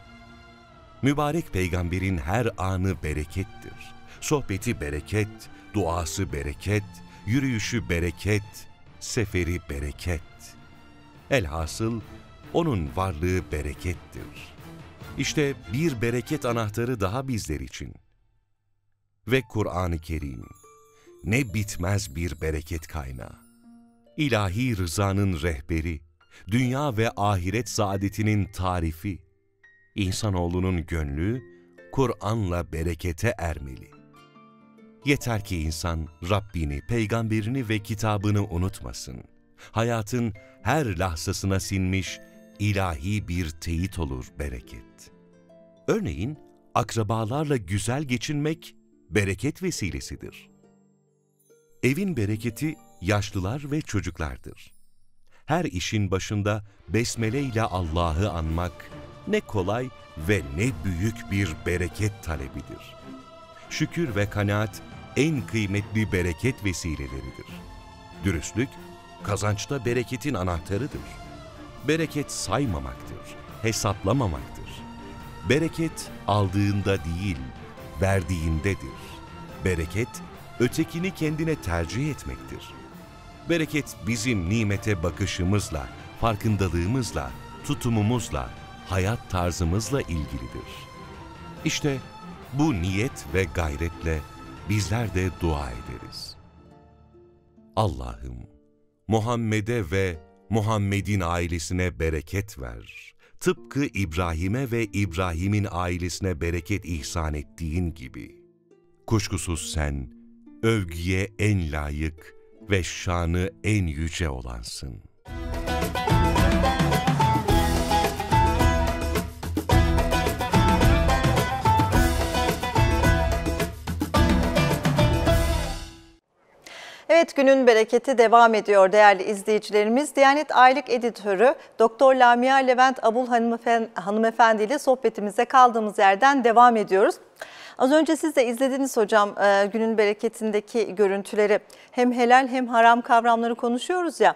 Mübarek peygamberin her anı berekettir. Sohbeti bereket, duası bereket, yürüyüşü bereket, seferi bereket. Elhasıl Onun varlığı berekettir. İşte bir bereket anahtarı daha bizler için. Ve Kur'an-ı Kerim ne bitmez bir bereket kaynağı. İlahi rızanın rehberi, dünya ve ahiret saadetinin tarifi, insanoğlunun gönlü Kur'an'la berekete ermeli. Yeter ki insan Rabbini, peygamberini ve kitabını unutmasın. Hayatın her lahzasına sinmiş ilahi bir teyit olur bereket. Örneğin akrabalarla güzel geçinmek bereket vesilesidir. Evin bereketi yaşlılar ve çocuklardır. Her işin başında besmele ile Allah'ı anmak ne kolay ve ne büyük bir bereket talebidir. Şükür ve kanaat en kıymetli bereket vesileleridir. Dürüstlük, kazançta bereketin anahtarıdır. Bereket saymamaktır, hesaplamamaktır. Bereket aldığında değil, verdiğindedir. Bereket, ötekini kendine tercih etmektir. Bereket bizim nimete bakışımızla, farkındalığımızla, tutumumuzla, hayat tarzımızla ilgilidir. İşte bu niyet ve gayretle bizler de dua ederiz. Allah'ım, Muhammed'e ve Muhammed'in ailesine bereket ver. Tıpkı İbrahim'e ve İbrahim'in ailesine bereket ihsan ettiğin gibi. Kuşkusuz sen, övgüye en layık ve şanı en yüce olansın. Evet günün bereketi devam ediyor değerli izleyicilerimiz. Diyanet Aylık Editörü Doktor Lamia Levent Abul hanımefendi ile sohbetimize kaldığımız yerden devam ediyoruz. Az önce siz de izlediniz hocam e, günün bereketindeki görüntüleri. Hem helal hem haram kavramları konuşuyoruz ya.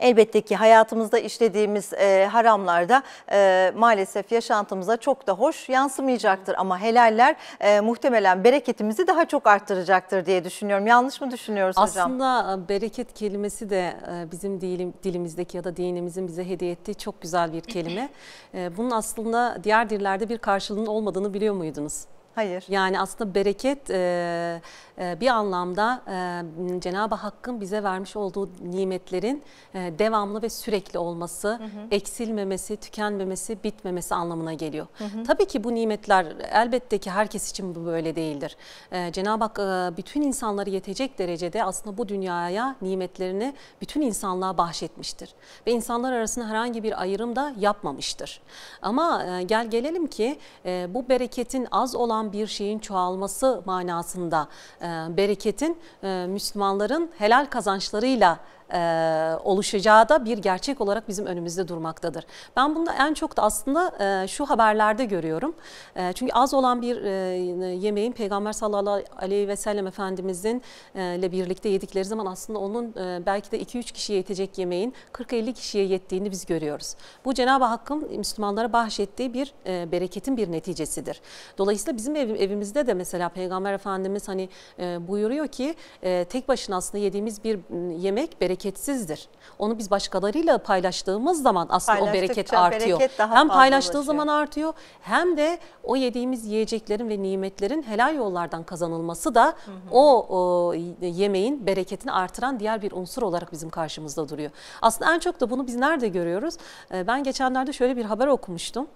Elbette ki hayatımızda işlediğimiz e, haramlarda e, maalesef yaşantımıza çok da hoş yansımayacaktır. Ama helaller e, muhtemelen bereketimizi daha çok arttıracaktır diye düşünüyorum. Yanlış mı düşünüyoruz hocam? Aslında e, bereket kelimesi de e, bizim dilim, dilimizdeki ya da dinimizin bize hediye ettiği çok güzel bir kelime. E, bunun aslında diğer dillerde bir karşılığının olmadığını biliyor muydunuz? Hayır. Yani aslında bereket e, e, bir anlamda e, Cenab-ı Hakk'ın bize vermiş olduğu nimetlerin e, devamlı ve sürekli olması, hı hı. eksilmemesi, tükenmemesi, bitmemesi anlamına geliyor. Hı hı. Tabii ki bu nimetler elbette ki herkes için bu böyle değildir. E, Cenab-ı Hak e, bütün insanları yetecek derecede aslında bu dünyaya nimetlerini bütün insanlığa bahşetmiştir. Ve insanlar arasında herhangi bir ayrım da yapmamıştır. Ama e, gel gelelim ki e, bu bereketin az olan bir şeyin çoğalması manasında bereketin Müslümanların helal kazançlarıyla e, oluşacağı da bir gerçek olarak bizim önümüzde durmaktadır. Ben bunu en çok da aslında e, şu haberlerde görüyorum. E, çünkü az olan bir e, yemeğin Peygamber sallallahu aleyhi ve sellem Efendimizin e, ile birlikte yedikleri zaman aslında onun e, belki de 2-3 kişiye yetecek yemeğin 40-50 kişiye yettiğini biz görüyoruz. Bu Cenab-ı Hakk'ın Müslümanlara bahşettiği bir e, bereketin bir neticesidir. Dolayısıyla bizim ev, evimizde de mesela Peygamber Efendimiz hani e, buyuruyor ki e, tek başına aslında yediğimiz bir yemek bereket bereketsizdir. Onu biz başkalarıyla paylaştığımız zaman aslında o bereket artıyor. Bereket hem paylaştığı zaman artıyor hem de o yediğimiz yiyeceklerin ve nimetlerin helal yollardan kazanılması da hı hı. O, o yemeğin bereketini artıran diğer bir unsur olarak bizim karşımızda duruyor. Aslında en çok da bunu biz nerede görüyoruz? Ee, ben geçenlerde şöyle bir haber okumuştum.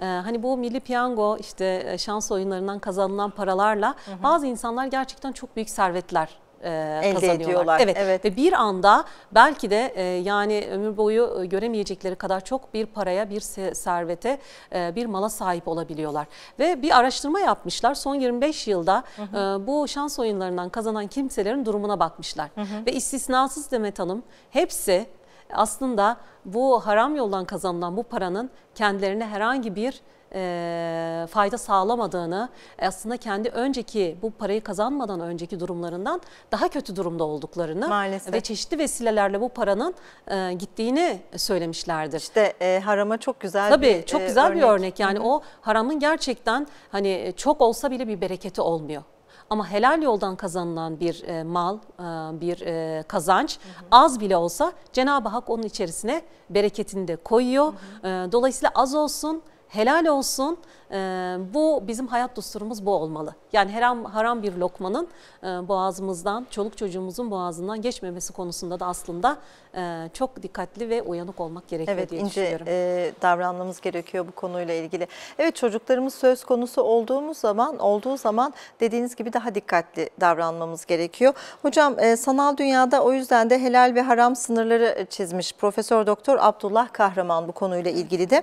Ee, hani bu milli piyango işte e, şans oyunlarından kazanılan paralarla hı hı. bazı insanlar gerçekten çok büyük servetler e, Elde kazanıyorlar. Ediyorlar. Evet. evet. Ve bir anda belki de e, yani ömür boyu e, göremeyecekleri kadar çok bir paraya, bir servete, e, bir mala sahip olabiliyorlar. Ve bir araştırma yapmışlar. Son 25 yılda hı hı. E, bu şans oyunlarından kazanan kimselerin durumuna bakmışlar. Hı hı. Ve istisnasız Demet Hanım hepsi aslında bu haram yoldan kazanılan bu paranın kendilerine herhangi bir e, fayda sağlamadığını aslında kendi önceki bu parayı kazanmadan önceki durumlarından daha kötü durumda olduklarını Maalesef. ve çeşitli vesilelerle bu paranın e, gittiğini söylemişlerdir. İşte e, harama çok güzel Tabii, bir çok güzel örnek. bir örnek. Yani Hı -hı. o haramın gerçekten hani çok olsa bile bir bereketi olmuyor. Ama helal yoldan kazanılan bir e, mal, e, bir e, kazanç az bile olsa Cenab-ı Hak onun içerisine bereketini de koyuyor. E, dolayısıyla az olsun, helal olsun. E, bu bizim hayat düsturumuz bu olmalı. Yani haram, haram bir lokmanın e, boğazımızdan, çoluk çocuğumuzun boğazından geçmemesi konusunda da aslında e, çok dikkatli ve uyanık olmak gerekiyor Evet diye ince düşünüyorum. e, davranmamız gerekiyor bu konuyla ilgili. Evet çocuklarımız söz konusu olduğumuz zaman olduğu zaman dediğiniz gibi daha dikkatli davranmamız gerekiyor. Hocam e, sanal dünyada o yüzden de helal ve haram sınırları çizmiş Profesör Doktor Abdullah Kahraman bu konuyla ilgili de.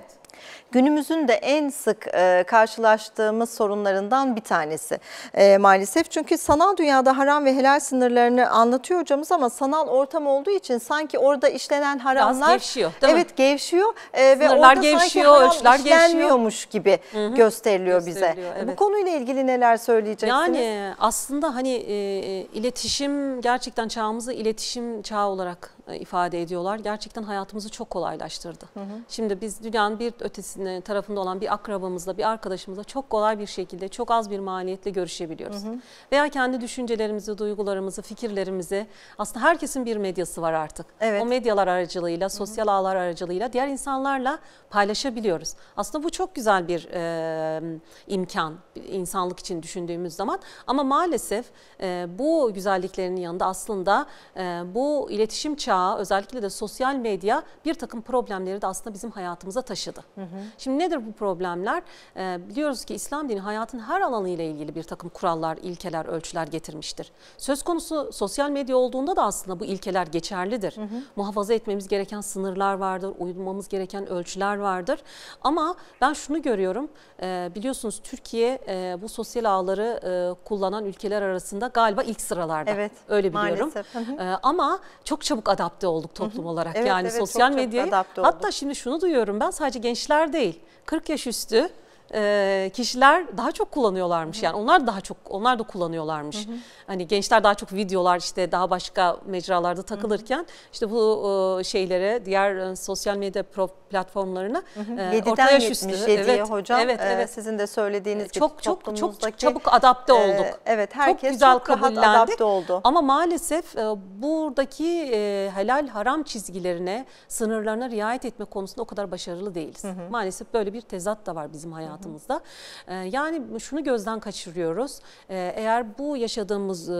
Günümüzün de en sık e, karşılaştığımız sorunlarından bir tanesi e, maalesef. Çünkü sanal dünyada haram ve helal sınırlarını anlatıyor hocamız ama sanal ortam olduğu için sanki orada işlenen haramlar gevşiyor, değil mi? evet gevşiyor e, ve orada sanki gevşiyor, haram ölçüler gevşiyor. işlenmiyormuş gibi gösteriliyor bize. Gösteriliyor, Bu evet. konuyla ilgili neler söyleyeceksiniz? Yani aslında hani e, e, iletişim gerçekten çağımızı iletişim çağı olarak e, ifade ediyorlar. Gerçekten hayatımızı çok kolaylaştırdı. Şimdi biz dünyanın bir ötesinde tarafında olan bir akrabamızla, bir arkadaşımızla çok kolay bir şekilde, çok az bir maliyetle görüşebiliyoruz. Veya kendi düşüncelerimizi, duygularımızı, fikirlerimizi aslında herkesin bir medyası var artık. Evet. O medyalar aracılığıyla, sosyal ağlar aracılığıyla diğer insanlarla paylaşabiliyoruz. Aslında bu çok güzel bir e, imkan insanlık için düşündüğümüz zaman. Ama maalesef e, bu güzelliklerin yanında aslında e, bu iletişim çağı özellikle de sosyal medya bir takım problemleri de aslında bizim hayatımıza taşıdı. Şimdi nedir bu problemler? E, biliyoruz ki İslam dini hayatın her alanı ile ilgili bir takım kurallar, ilkeler, ölçüler getirmiştir. Söz konusu sosyal medya olduğunda da aslında bu ilkeler geçerlidir. Muhafaza etmemiz gereken sınırlar vardır, uymamız gereken ölçüler vardır. Ama ben şunu görüyorum, e, biliyorsunuz Türkiye e, bu sosyal ağları e, kullanan ülkeler arasında galiba ilk sıralarda. Evet, Öyle biliyorum. maalesef. Hı hı. E, ama çok çabuk adapte olduk toplum olarak. Evet, yani evet, sosyal adapte Hatta şimdi şunu duyuyorum ben sadece gençler değil, 40 yaş üstü e, kişiler daha çok kullanıyorlarmış yani onlar daha çok onlar da kullanıyorlarmış. Hani gençler daha çok videolar işte daha başka mecralarda takılırken işte bu e, şeylere diğer e, sosyal medya platformlarına e, 7'den orta yaş üstü 77'ye hocam Evet, e, evet. sizin de söylediğiniz gibi çok çok çok çabuk adapte e, olduk. evet herkes çok güzel çok rahat kabullendik. adapte oldu. Ama maalesef e, buradaki e, helal haram çizgilerine, sınırlarına riayet etme konusunda o kadar başarılı değiliz. Maalesef böyle bir tezat da var bizim hayatımızda. E, yani şunu gözden kaçırıyoruz. E, eğer bu yaşadığımız e,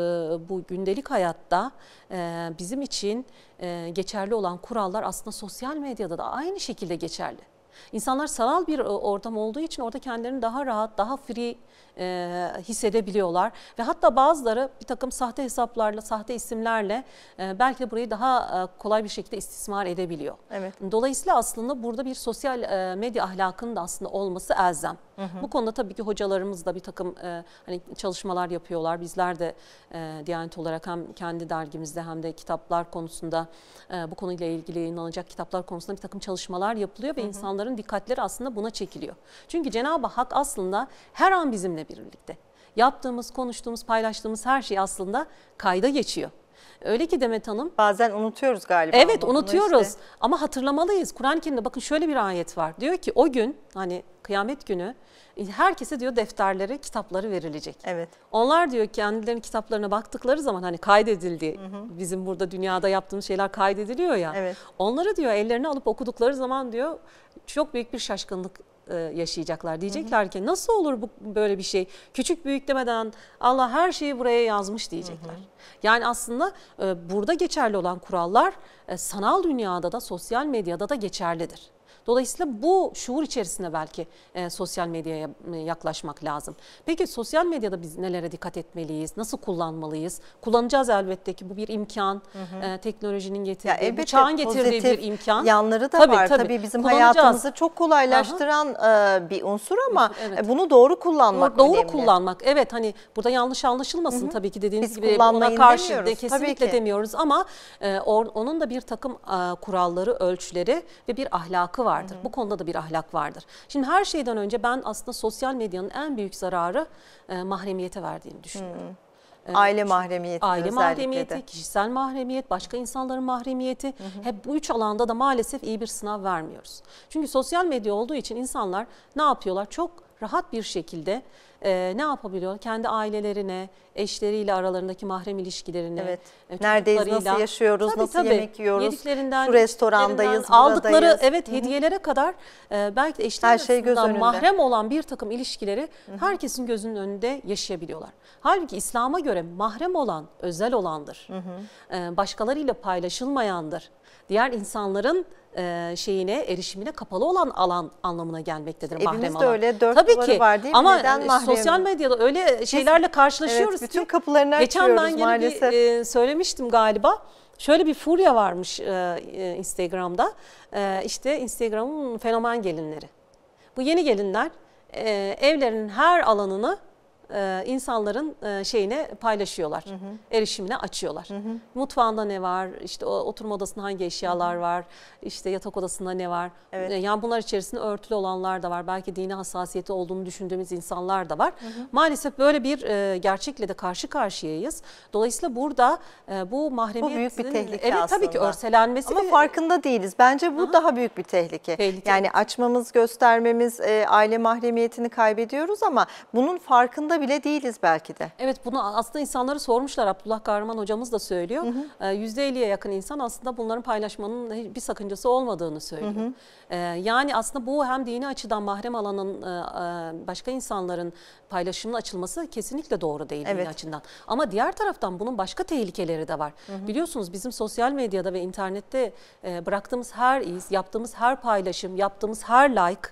bu gündelik hayatta e, bizim için e, geçerli olan kurallar aslında sosyal medyada da aynı şekilde geçerli. İnsanlar sanal bir e, ortam olduğu için orada kendilerini daha rahat, daha free e, hissedebiliyorlar. Ve hatta bazıları bir takım sahte hesaplarla, sahte isimlerle e, belki de burayı daha e, kolay bir şekilde istismar edebiliyor. Evet. Dolayısıyla aslında burada bir sosyal e, medya ahlakının da aslında olması elzem. Bu konuda tabii ki hocalarımız da bir takım e, hani çalışmalar yapıyorlar. Bizler de e, Diyanet olarak hem kendi dergimizde hem de kitaplar konusunda e, bu konuyla ilgili yayınlanacak kitaplar konusunda bir takım çalışmalar yapılıyor ve insanların dikkatleri aslında buna çekiliyor. Çünkü Cenab-ı Hak aslında her an bizimle birlikte. Yaptığımız, konuştuğumuz, paylaştığımız her şey aslında kayda geçiyor. Öyle ki Demet Hanım Bazen unutuyoruz galiba. Evet unutuyoruz işte. ama hatırlamalıyız. Kur'an-ı Kerim'de bakın şöyle bir ayet var. Diyor ki o gün hani kıyamet günü herkese diyor defterleri, kitapları verilecek. Evet. Onlar diyor kendilerinin kitaplarına baktıkları zaman hani kaydedildi. Bizim burada dünyada yaptığımız şeyler kaydediliyor ya. Evet. Onları diyor ellerine alıp okudukları zaman diyor çok büyük bir şaşkınlık yaşayacaklar. Diyecekler ki nasıl olur bu böyle bir şey? Küçük büyük demeden Allah her şeyi buraya yazmış diyecekler. Yani aslında e, burada geçerli olan kurallar e, sanal dünyada da sosyal medyada da geçerlidir. Dolayısıyla bu şuur içerisinde belki e, sosyal medyaya e, yaklaşmak lazım. Peki sosyal medyada biz nelere dikkat etmeliyiz? Nasıl kullanmalıyız? Kullanacağız elbette ki bu bir imkan. E, teknolojinin getirdiği, Ya bu elbette çağın getirdiği bir imkan. yanları da Tabii, var. tabii. Tabii, bizim hayatımızı çok kolaylaştıran e, bir unsur ama Evet. e, bunu doğru kullanmak Doğru önemli. kullanmak. Evet hani burada yanlış anlaşılmasın tabii ki dediğiniz Biz gibi ona karşı de demiyoruz, kesinlikle demiyoruz ama e, onun da bir takım e, kuralları, ölçüleri ve bir ahlakı vardır. Bu konuda da bir ahlak vardır. Şimdi her şeyden önce ben aslında sosyal medyanın en büyük zararı e, mahremiyete verdiğini düşünüyorum. E, Aile mahremiyeti Aile mahremiyeti, de. kişisel mahremiyet, başka insanların mahremiyeti hep bu üç alanda da maalesef iyi bir sınav vermiyoruz. Çünkü sosyal medya olduğu için insanlar ne yapıyorlar? Çok rahat bir şekilde e, ne yapabiliyor? Kendi ailelerine, eşleriyle aralarındaki mahrem ilişkilerine, Evet. e, Neredeyiz, nasıl yaşıyoruz, Tabii, nasıl tabii. yemek yiyoruz, Yediklerinden, şu restorandayız, aldıkları buradayız. evet hediyelere kadar e, belki de eşler Her şey göz arasında önünde. mahrem olan bir takım ilişkileri herkesin gözünün önünde yaşayabiliyorlar. Halbuki İslam'a göre mahrem olan özel olandır. E, başkalarıyla paylaşılmayandır. Diğer insanların e, şeyine erişimine kapalı olan alan anlamına gelmektedir Evimiz mahrem alan. öyle, dört Tabii ki. var değil mi? Ama Neden e, mahrem? sosyal medyada öyle şeylerle karşılaşıyoruz Evet, bütün ki. kapılarını Geçen ben yine maalesef. bir e, söylemiştim galiba. Şöyle bir furya varmış e, e, Instagram'da. E, işte Instagram'ın fenomen gelinleri. Bu yeni gelinler e, evlerinin her alanını e, insanların e, şeyine paylaşıyorlar. Erişimine açıyorlar. Mutfağında ne var? İşte o, oturma odasında hangi eşyalar var? İşte yatak odasında ne var? Evet. E, yani bunlar içerisinde örtülü olanlar da var. Belki dini hassasiyeti olduğunu düşündüğümüz insanlar da var. Maalesef böyle bir e, gerçekle de karşı karşıyayız. Dolayısıyla burada e, bu mahremiyetin büyük bir tehlike evet tabii ki aslında. örselenmesi Ama ve- farkında değiliz. Bence bu daha büyük bir tehlike. Tehlike. Yani açmamız, göstermemiz, e, aile mahremiyetini kaybediyoruz ama bunun farkında bile değiliz belki de. Evet bunu aslında insanları sormuşlar. Abdullah Kahraman hocamız da söylüyor. Ee, %50'ye yakın insan aslında bunların paylaşmanın hiçbir sakıncası olmadığını söylüyor. Ee, Yani aslında bu hem dini açıdan mahrem alanın e, e, başka insanların paylaşımının açılması kesinlikle doğru değil Evet. dini açıdan. Ama diğer taraftan bunun başka tehlikeleri de var. Biliyorsunuz bizim sosyal medyada ve internette e, bıraktığımız her iz, yaptığımız her paylaşım, yaptığımız her like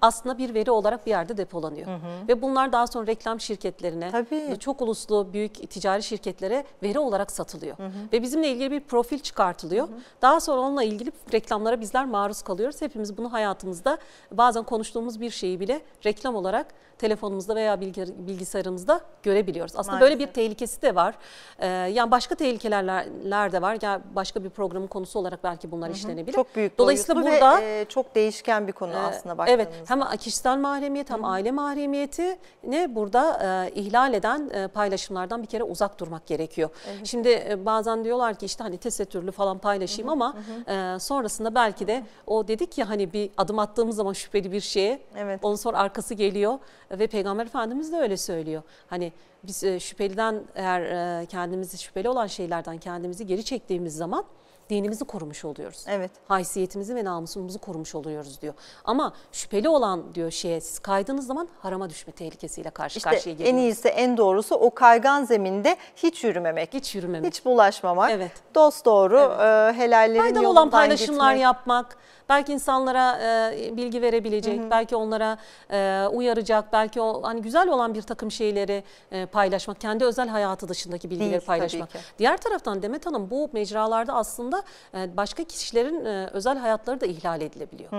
aslında bir veri olarak bir yerde depolanıyor. Ve bunlar daha sonra reklam şirketlerine, Tabii. çok uluslu büyük ticari şirketlere veri olarak satılıyor. Ve bizimle ilgili bir profil çıkartılıyor. Daha sonra onunla ilgili reklamlara bizler maruz kalıyoruz. Hepimiz bunu hayatımızda bazen konuştuğumuz bir şeyi bile reklam olarak telefonumuzda veya bilgi- bilgisayarımızda görebiliyoruz. Aslında böyle bir Maalesef. tehlikesi de var. Ee, yani başka tehlikeler de var. Yani başka bir programın konusu olarak belki bunlar işlenebilir. Çok büyük Dolayısıyla burada ve e, çok değişken bir konu aslında Evet baktığımızda. hem kişisel mahremiyet hem aile mahremiyeti ne burada e, ihlal eden e, paylaşımlardan bir kere uzak durmak gerekiyor. Şimdi e, bazen diyorlar ki işte hani tesettürlü falan paylaşayım ama e, sonrasında belki de o dedik ya hani bir adım attığımız zaman şüpheli bir şeye Evet. onun sonra arkası geliyor ve Peygamber Efendimiz de öyle söylüyor. Hani biz e, şüpheliden eğer e, kendimizi şüpheli olan şeylerden kendimizi geri çektiğimiz zaman dinimizi korumuş oluyoruz Evet. haysiyetimizi ve namusumuzu korumuş oluyoruz diyor. Ama şüpheli olan diyor şeye siz kaydığınız zaman harama düşme tehlikesiyle karşı İşte karşıya en geliyorsunuz. iyisi, en doğrusu o kaygan zeminde hiç yürümemek. Hiç yürümemek. Hiç bulaşmamak. Evet. Dost doğru e, helallerin Faydalı yolundan olan paylaşımlar gitmek. yapmak, belki insanlara e, bilgi verebilecek, belki onlara e, uyaracak, belki o hani güzel olan bir takım şeyleri e, paylaşmak, kendi özel hayatı dışındaki bilgileri Değil, paylaşmak. Diğer taraftan Demet Hanım bu mecralarda aslında e, başka kişilerin e, özel hayatları da ihlal edilebiliyor.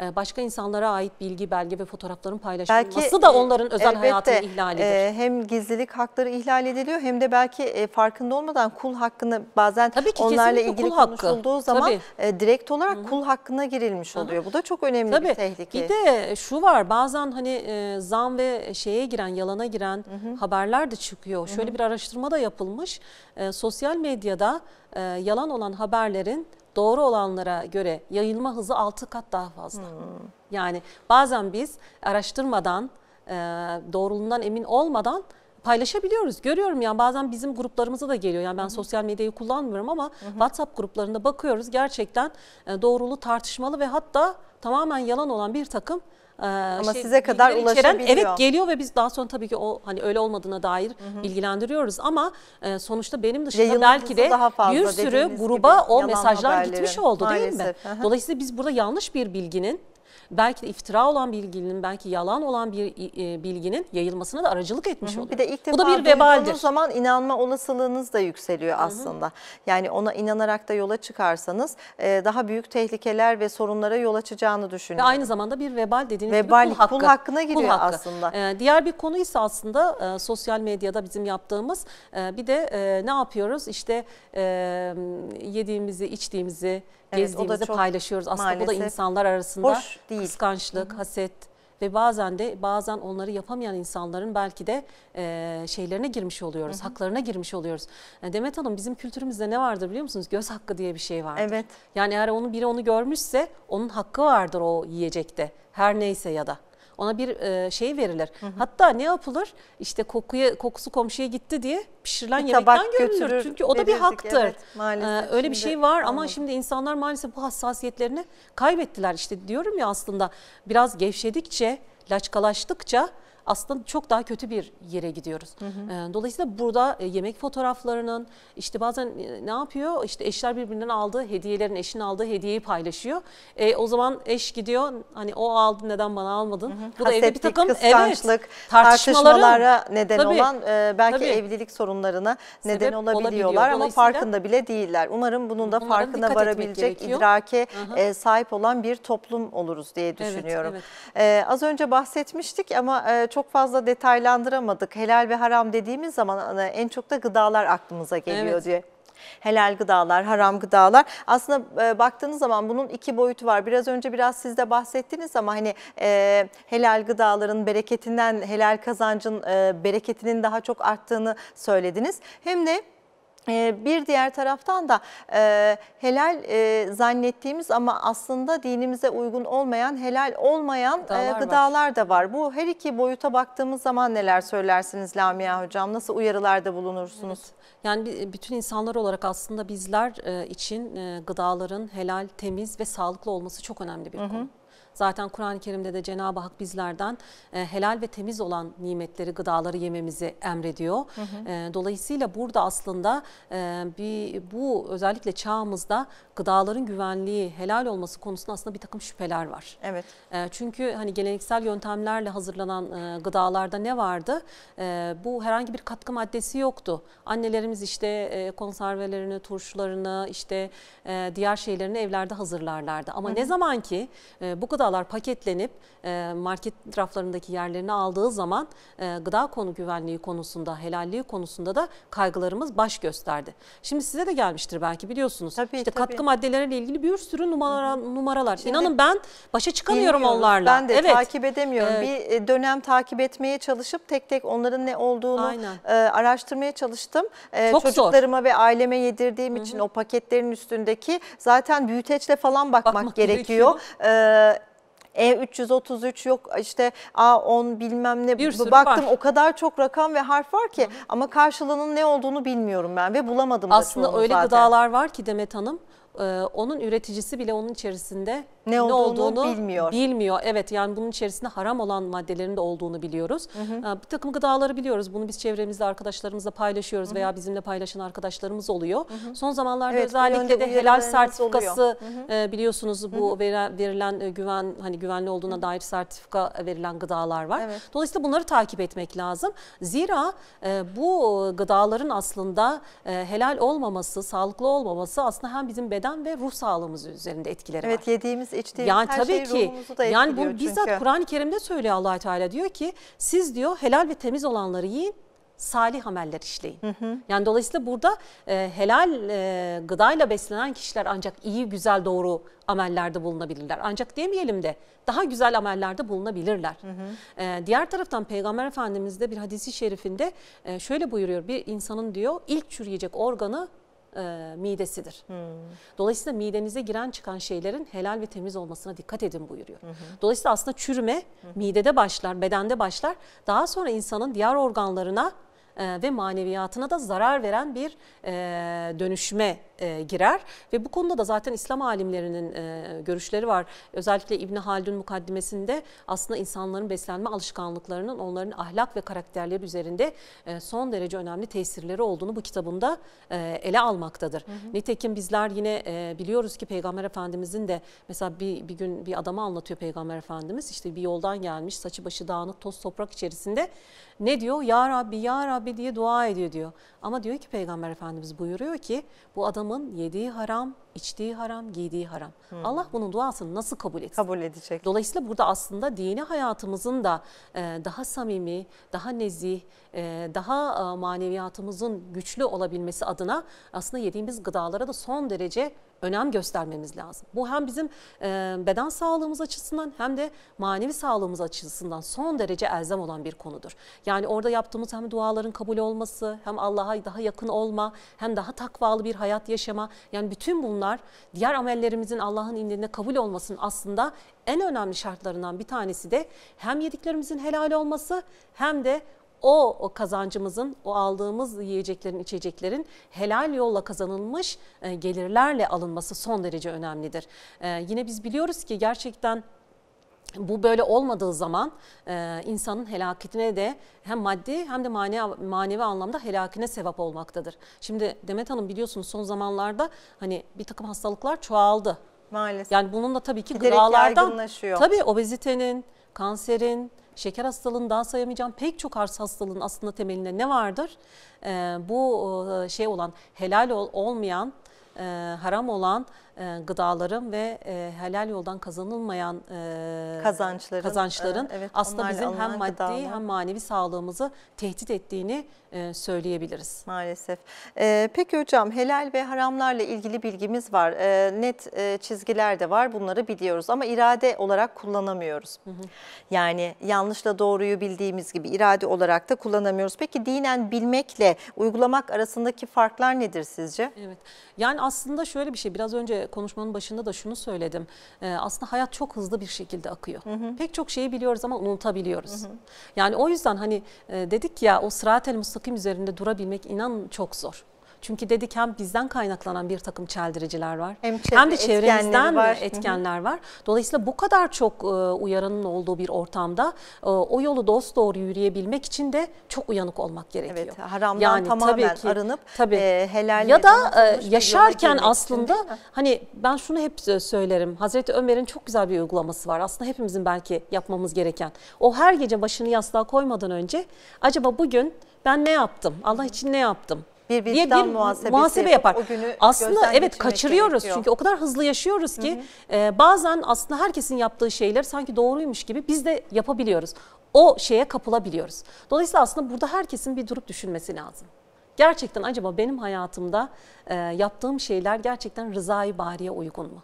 E, başka insanlara ait bilgi, belge ve fotoğrafların paylaşılması da e, onların özel elbette, hayatını ihlalidir. e, hem gizlilik hakları ihlal ediliyor hem de belki e, farkında olmadan kul hakkını bazen Tabii ki, onlarla ilgili kul hakkı. konuşulduğu zaman e, direkt olarak kul hakkına girilmiş oluyor. Bu da çok önemli bir Tabii. tehlike. Bir de şu var bazen hani e, zam ve şeye giren, yalana giren haberler de çıkıyor. Şöyle bir araştırma da yapılmış. E, sosyal medyada e, yalan olan haberlerin doğru olanlara göre yayılma hızı 6 kat daha fazla. Yani bazen biz araştırmadan, e, doğruluğundan emin olmadan paylaşabiliyoruz. Görüyorum yani bazen bizim gruplarımıza da geliyor. Yani ben sosyal medyayı kullanmıyorum ama WhatsApp gruplarında bakıyoruz gerçekten e, doğruluğu tartışmalı ve hatta tamamen yalan olan bir takım e, Ama size kadar bilgiler içeren- ulaşabiliyor. Evet geliyor ve biz daha sonra tabii ki o hani öyle olmadığına dair bilgilendiriyoruz ama e, sonuçta benim dışında belki de daha fazla bir sürü gruba gibi o mesajlar haberlerin. gitmiş oldu değil mi? Maalesef, hı hı. Dolayısıyla biz burada yanlış bir bilginin belki de iftira olan bilginin belki yalan olan bir e, bilginin yayılmasına da aracılık etmiş oluyor. Bir de ilk Bu defa da bir vebaldir. zaman inanma olasılığınız da yükseliyor aslında. Yani ona inanarak da yola çıkarsanız e, daha büyük tehlikeler ve sorunlara yol açacağını Ve düşünüyorum. aynı zamanda bir vebal dediğiniz Vebal, gibi kul hakkı. kul hakkına giriyor aslında. Ee, diğer bir konu ise aslında e, sosyal medyada bizim yaptığımız e, bir de e, ne yapıyoruz? İşte e, yediğimizi, içtiğimizi, Evet, çok paylaşıyoruz. Aslında bu da insanlar arasında hoş değil. kıskançlık, haset ve bazen de bazen onları yapamayan insanların belki de e, şeylerine girmiş oluyoruz, haklarına girmiş oluyoruz. E, Demet Hanım bizim kültürümüzde ne vardır biliyor musunuz? Göz hakkı diye bir şey vardır. Evet. Yani eğer onu biri onu görmüşse onun hakkı vardır o yiyecekte. Her neyse ya da. Ona bir e, şey verilir. Hatta ne yapılır? İşte kokuya kokusu komşuya gitti diye pişirilen Bir yemekten görülür. Çünkü o da bir haktır. evet, maalesef. Ee, öyle bir şey var ama olmadı. şimdi insanlar maalesef bu hassasiyetlerini kaybettiler. İşte diyorum ya aslında biraz gevşedikçe, laçkalaştıkça aslında çok daha kötü bir yere gidiyoruz. Ee, Dolayısıyla burada e, yemek fotoğraflarının işte bazen e, ne yapıyor? İşte eşler birbirinden aldığı hediyelerin eşinin aldığı hediyeyi paylaşıyor. E, o zaman eş gidiyor hani o aldı neden bana almadın? Bu da evde bir Hasetlik, takım evet, tartışmalara neden Tabii, olan e, belki tabii. evlilik sorunlarına neden Sebep olabiliyor. olabiliyorlar ama farkında bile değiller. Umarım bunun da Umarım farkına varabilecek, idrake e, sahip olan bir toplum oluruz diye Evet, düşünüyorum. evet. E, az önce bahsetmiştik ama e, çok fazla detaylandıramadık. Helal ve haram dediğimiz zaman e, en çok da gıdalar aklımıza geliyor Evet. diye. Helal gıdalar, haram gıdalar. Aslında e, baktığınız zaman bunun iki boyutu var. Biraz önce biraz siz de bahsettiniz ama hani e, helal gıdaların bereketinden, helal kazancın e, bereketinin daha çok arttığını söylediniz. Hem de bir diğer taraftan da e, helal e, zannettiğimiz ama aslında dinimize uygun olmayan, helal olmayan e, Gıdalar var. gıdalar da var. Bu her iki boyuta baktığımız zaman neler söylersiniz Lamia Hocam? Nasıl uyarılarda bulunursunuz? Yani bi- bütün insanlar olarak aslında bizler e, için e, gıdaların helal, temiz ve sağlıklı olması çok önemli bir konu. Zaten Kur'an-ı Kerim'de de Cenab-ı Hak bizlerden e, helal ve temiz olan nimetleri, gıdaları yememizi emrediyor. E, dolayısıyla burada aslında e, bir bu özellikle çağımızda gıdaların güvenliği, helal olması konusunda aslında bir takım şüpheler var. Evet. E, Çünkü hani geleneksel yöntemlerle hazırlanan e, gıdalarda ne vardı? E, Bu herhangi bir katkı maddesi yoktu. Annelerimiz işte e, konservelerini, turşularını, işte e, diğer şeylerini evlerde hazırlarlardı. Ama ne zaman ki e, bu gıdalar paketlenip e, market raflarındaki yerlerini aldığı zaman e, gıda konu güvenliği konusunda, helalliği konusunda da kaygılarımız baş gösterdi. Şimdi size de gelmiştir belki biliyorsunuz. Tabii, işte tabii. katkı maddeleriyle ilgili bir sürü numara, numaralar. Şimdi İnanın ben başa çıkamıyorum onlarla. Ben de evet. takip edemiyorum. Evet. Bir e, dönem takip etmeye çalışıp tek tek onların ne olduğunu Aynen. araştırmaya çalıştım. Çok zor. çocuklarıma ve aileme yedirdiğim için o paketlerin üstündeki zaten büyüteçle falan bakmak, Bakmak gerekiyor. E, E333 yok işte A10 bilmem ne Bir sürü baktım var. o kadar çok rakam ve harf var ki ama karşılığının ne olduğunu bilmiyorum ben ve bulamadım da Aslında çoğunu öyle zaten. gıdalar var ki Demet Hanım e, onun üreticisi bile onun içerisinde Ne olduğunu bilmiyor. Bilmiyor. Evet yani bunun içerisinde haram olan maddelerin de olduğunu biliyoruz. E, Bir takım gıdaları biliyoruz. Bunu biz çevremizde arkadaşlarımızla paylaşıyoruz veya bizimle paylaşan arkadaşlarımız oluyor. Son zamanlarda Evet, özellikle de helal sertifikası e, biliyorsunuz bu veren- verilen e, güven hani güvenli olduğuna dair sertifika verilen gıdalar var. Evet. Dolayısıyla bunları takip etmek lazım. Zira bu gıdaların aslında helal olmaması, sağlıklı olmaması aslında hem bizim beden ve ruh sağlığımız üzerinde etkileri var. Evet yediğimiz içtiğimiz Yani her tabii şey ki ruhumuzu da yani etkiliyor bu bizzat çünkü. Kur'an-ı Kerim'de söylüyor Allah Teala diyor ki siz diyor helal ve temiz olanları yiyin salih ameller işleyin. Yani dolayısıyla burada e, helal e, gıdayla beslenen kişiler ancak iyi, güzel, doğru amellerde bulunabilirler. Ancak demeyelim de daha güzel amellerde bulunabilirler. E, diğer taraftan Peygamber Efendimiz de bir hadisi şerifinde e, şöyle buyuruyor. Bir insanın diyor ilk çürüyecek organı e, midesidir. Dolayısıyla midenize giren çıkan şeylerin helal ve temiz olmasına dikkat edin buyuruyor. Dolayısıyla aslında çürüme midede başlar, bedende başlar. Daha sonra insanın diğer organlarına ve maneviyatına da zarar veren bir e, dönüşme e, girer. Ve bu konuda da zaten İslam alimlerinin e, görüşleri var. Özellikle İbni Haldun mukaddimesinde aslında insanların beslenme alışkanlıklarının onların ahlak ve karakterleri üzerinde e, son derece önemli tesirleri olduğunu bu kitabında e, ele almaktadır. Nitekim bizler yine e, biliyoruz ki Peygamber Efendimizin de mesela bir, bir gün bir adama anlatıyor Peygamber Efendimiz işte bir yoldan gelmiş saçı başı dağınık toz toprak içerisinde ne diyor? Ya Rabbi ya Rabbi diye dua ediyor diyor. Ama diyor ki Peygamber Efendimiz buyuruyor ki bu adamın yediği haram, içtiği haram, giydiği haram. Allah bunun duasını nasıl kabul etsin? kabul edecek. Dolayısıyla burada aslında dini hayatımızın da e, daha samimi, daha nezih, e, daha e, maneviyatımızın güçlü olabilmesi adına aslında yediğimiz gıdalara da son derece önem göstermemiz lazım. Bu hem bizim e, beden sağlığımız açısından hem de manevi sağlığımız açısından son derece elzem olan bir konudur. Yani orada yaptığımız hem duaların kabul olması, hem Allah'a daha yakın olma, hem daha takvalı bir hayat yaşama. Yani bütün bunlar diğer amellerimizin Allah'ın indinde kabul olmasının aslında en önemli şartlarından bir tanesi de hem yediklerimizin helal olması hem de o, o kazancımızın, o aldığımız yiyeceklerin, içeceklerin helal yolla kazanılmış e, gelirlerle alınması son derece önemlidir. E, yine biz biliyoruz ki gerçekten bu böyle olmadığı zaman e, insanın helaketine de hem maddi hem de manevi, manevi anlamda helakine sebep olmaktadır. Şimdi Demet Hanım biliyorsunuz son zamanlarda hani bir takım hastalıklar çoğaldı. Maalesef. Yani bunun da tabii ki Giderek gıdalardan, tabii obezitenin, kanserin, şeker hastalığının daha sayamayacağım pek çok arz hastalığın aslında temelinde ne vardır? Ee, bu e, şey olan helal ol, olmayan, e, haram olan e, gıdaların ve e, helal yoldan kazanılmayan e, Kazançların, kazançların e, evet, aslında bizim hem maddi gıdalar. hem manevi sağlığımızı tehdit ettiğini e, söyleyebiliriz. Maalesef. Ee, peki hocam helal ve haramlarla ilgili bilgimiz var. Ee, net e, çizgiler de var bunları biliyoruz ama irade olarak kullanamıyoruz. Yani yanlışla doğruyu bildiğimiz gibi irade olarak da kullanamıyoruz. Peki dinen bilmekle uygulamak arasındaki farklar nedir sizce? Evet. Yani aslında şöyle bir şey biraz önce konuşmanın başında da şunu söyledim. Ee, aslında hayat çok hızlı bir şekilde akıyor. Pek çok şeyi biliyoruz ama unutabiliyoruz. Yani o yüzden hani e, dedik ya o sırat-el mustakim üzerinde durabilmek inan çok zor. Çünkü dedik hem bizden kaynaklanan bir takım çeldiriciler var. Hem Hem, çevre de etkenleri çevremizden var. var. Hı hı. etkenler var. Dolayısıyla bu kadar çok e, uyaranın olduğu bir ortamda e, o yolu dost doğru yürüyebilmek için de çok uyanık olmak gerekiyor. Evet, haramdan tamamen arınıp, e, helalle ya da e, yaşarken için aslında mi? hani ben şunu hep e, söylerim. Hazreti Ömer'in çok güzel bir uygulaması var. Aslında hepimizin belki yapmamız gereken. O her gece başını yastığa koymadan önce acaba bugün ben ne yaptım? Allah için ne yaptım? Bir vicdan muhasebesi muhasebe yapar. o günü Aslında evet kaçırıyoruz gerekiyor. çünkü o kadar hızlı yaşıyoruz ki e, bazen aslında herkesin yaptığı şeyler sanki doğruymuş gibi biz de yapabiliyoruz. O şeye kapılabiliyoruz. Dolayısıyla aslında burada herkesin bir durup düşünmesi lazım. Gerçekten acaba benim hayatımda e, yaptığım şeyler gerçekten rızayı bariye uygun mu?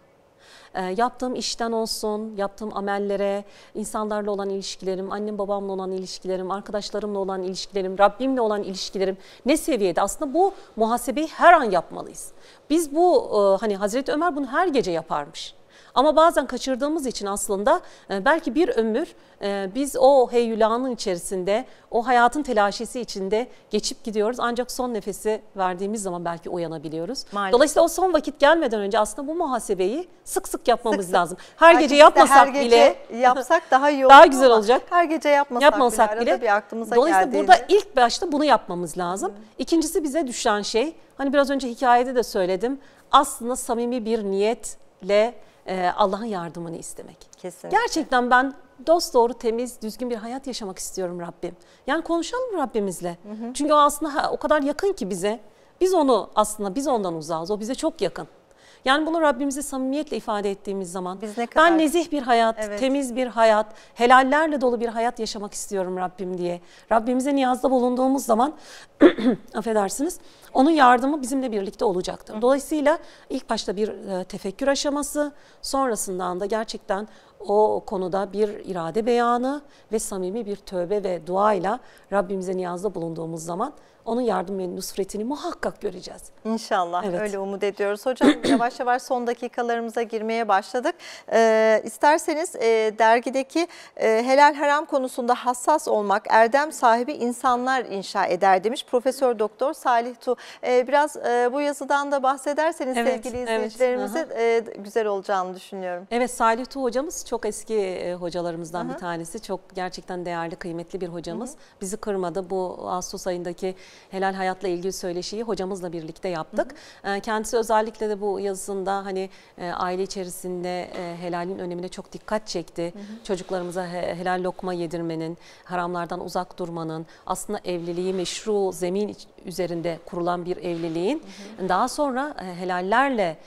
E, yaptığım işten olsun, yaptığım amellere, insanlarla olan ilişkilerim, annem babamla olan ilişkilerim, arkadaşlarımla olan ilişkilerim, Rabbimle olan ilişkilerim ne seviyede? Aslında bu muhasebeyi her an yapmalıyız. Biz bu e, hani Hazreti Ömer bunu her gece yaparmış. Ama bazen kaçırdığımız için aslında e, belki bir ömür e, biz o heyyulanın içerisinde, o hayatın telaşesi içinde geçip gidiyoruz. Ancak son nefesi verdiğimiz zaman belki uyanabiliyoruz. Maalesef. Dolayısıyla o son vakit gelmeden önce aslında bu muhasebeyi sık sık yapmamız Sık lazım. Her Belki gece yapmasak her gece bile yapsak daha iyi olur. Daha güzel ama olacak. Her gece yapmasak, yapmasak bile, bile. bir aklımıza Dolayısıyla geldiğinde. burada ilk başta bunu yapmamız lazım. İkincisi bize düşen şey, hani biraz önce hikayede de söyledim. Aslında samimi bir niyetle e, Allah'ın yardımını istemek. Kesinlikle. Gerçekten ben dost doğru temiz, düzgün bir hayat yaşamak istiyorum Rabbim. Yani konuşalım Rabbimizle. Çünkü o aslında o kadar yakın ki bize. Biz onu aslında biz ondan uzağız. O bize çok yakın. Yani bunu Rabbimize samimiyetle ifade ettiğimiz zaman Biz ne kadar- ben nezih bir hayat, Evet. temiz bir hayat, helallerle dolu bir hayat yaşamak istiyorum Rabbim diye. Rabbimize niyazda bulunduğumuz zaman affedersiniz onun yardımı bizimle birlikte olacaktır. Dolayısıyla ilk başta bir e, tefekkür aşaması, sonrasından da gerçekten o konuda bir irade beyanı ve samimi bir tövbe ve duayla Rabbimize niyazda bulunduğumuz zaman onun yardım ve nusretini muhakkak göreceğiz. İnşallah Evet. öyle umut ediyoruz. Hocam yavaş yavaş son dakikalarımıza girmeye başladık. Ee, isterseniz e, dergideki e, helal haram konusunda hassas olmak erdem sahibi insanlar inşa eder demiş Profesör Doktor Salih Tu. Ee, biraz e, bu yazıdan da bahsederseniz Evet, sevgili evet. izleyicilerimize e, güzel olacağını düşünüyorum. Evet Salih Tuğ hocamız çok eski e, hocalarımızdan bir tanesi. Çok gerçekten değerli, kıymetli bir hocamız. Bizi kırmadı. Bu Ağustos ayındaki helal hayatla ilgili söyleşiyi hocamızla birlikte yaptık. E, Kendisi özellikle de bu yazısında hani e, aile içerisinde e, helalin önemine çok dikkat çekti. Çocuklarımıza he- helal lokma yedirmenin, haramlardan uzak durmanın, aslında evliliği meşru zemin üzerinde kurulan bir evliliğin daha sonra e, helallerle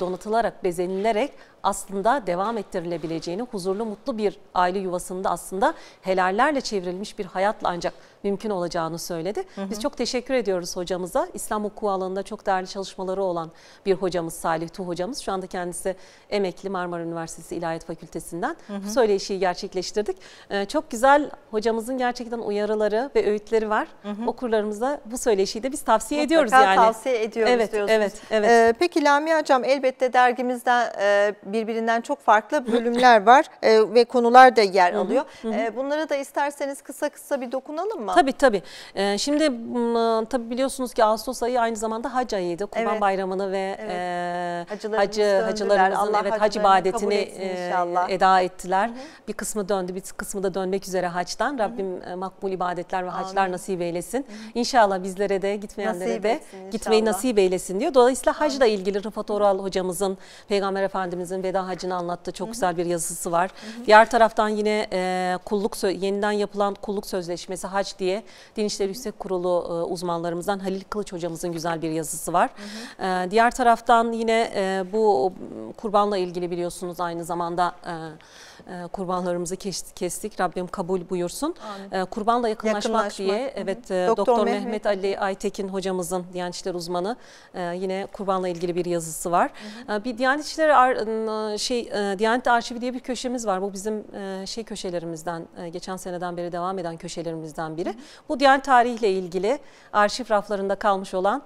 donatılarak, bezenilerek aslında devam ettirilebileceğini, huzurlu mutlu bir aile yuvasında aslında helallerle çevrilmiş bir hayatla ancak mümkün olacağını söyledi. Biz çok teşekkür ediyoruz hocamıza. İslam hukuku alanında çok değerli çalışmaları olan bir hocamız Salih Tuh hocamız. Şu anda kendisi emekli Marmara Üniversitesi İlahiyat Fakültesinden bu söyleşiyi gerçekleştirdik. Ee, çok güzel hocamızın gerçekten uyarıları ve öğütleri var. Okurlarımıza bu söyleşiyi de biz tavsiye ediyoruz Mutlaka yani. tavsiye ediyoruz Evet, diyorsunuz. evet, evet. Ee, peki Lamia Hocam elbette dergimizden e, birbirinden çok farklı bölümler var e, ve konular da yer alıyor. E, bunlara da isterseniz kısa kısa bir dokunalım mı? Tabii tabii. Ee, şimdi m, tabii biliyorsunuz ki Ağustos ayı aynı zamanda hac ayıydı. Kurban Evet. Bayramını ve Evet. e, Hacılarımız hacı hacılarımızın Allah evet hac ibadetini e, eda ettiler. Bir kısmı döndü, bir kısmı da dönmek üzere haçtan. Rabbim e, makbul ibadetler ve Amin. nasip eylesin. İnşallah bizlere de gitmeyenlere Nasip de gitmeyi inşallah. nasip eylesin diyor. Dolayısıyla hacla ilgili Rıfat Oral hocamızın Peygamber Efendimizin veda hacını anlattığı çok güzel bir yazısı var. Diğer taraftan yine e, kulluk yeniden yapılan kulluk sözleşmesi hac diye Din İşleri Yüksek Kurulu e, uzmanlarımızdan Halil Kılıç hocamızın güzel bir yazısı var. E, diğer taraftan yine e, bu kurbanla ilgili biliyorsunuz aynı zamanda e, kurbanlarımızı kes- kestik. Rabbim kabul buyursun. E, kurbanla yakınlaşmak, Yakınlaşmak. diye Hı hı. evet e, Doktor Doktor, Mehmet Mehmet, Ali Aytekin hocamızın Diyanet İşleri uzmanı e, yine kurbanla ilgili bir yazısı var. E, bir Diyanet İşleri şey e, Diyanet Arşivi diye bir köşemiz var. Bu bizim e, şey köşelerimizden geçen seneden beri devam eden köşelerimizden biri. Bu Diyanet tarihiyle ilgili arşiv raflarında kalmış olan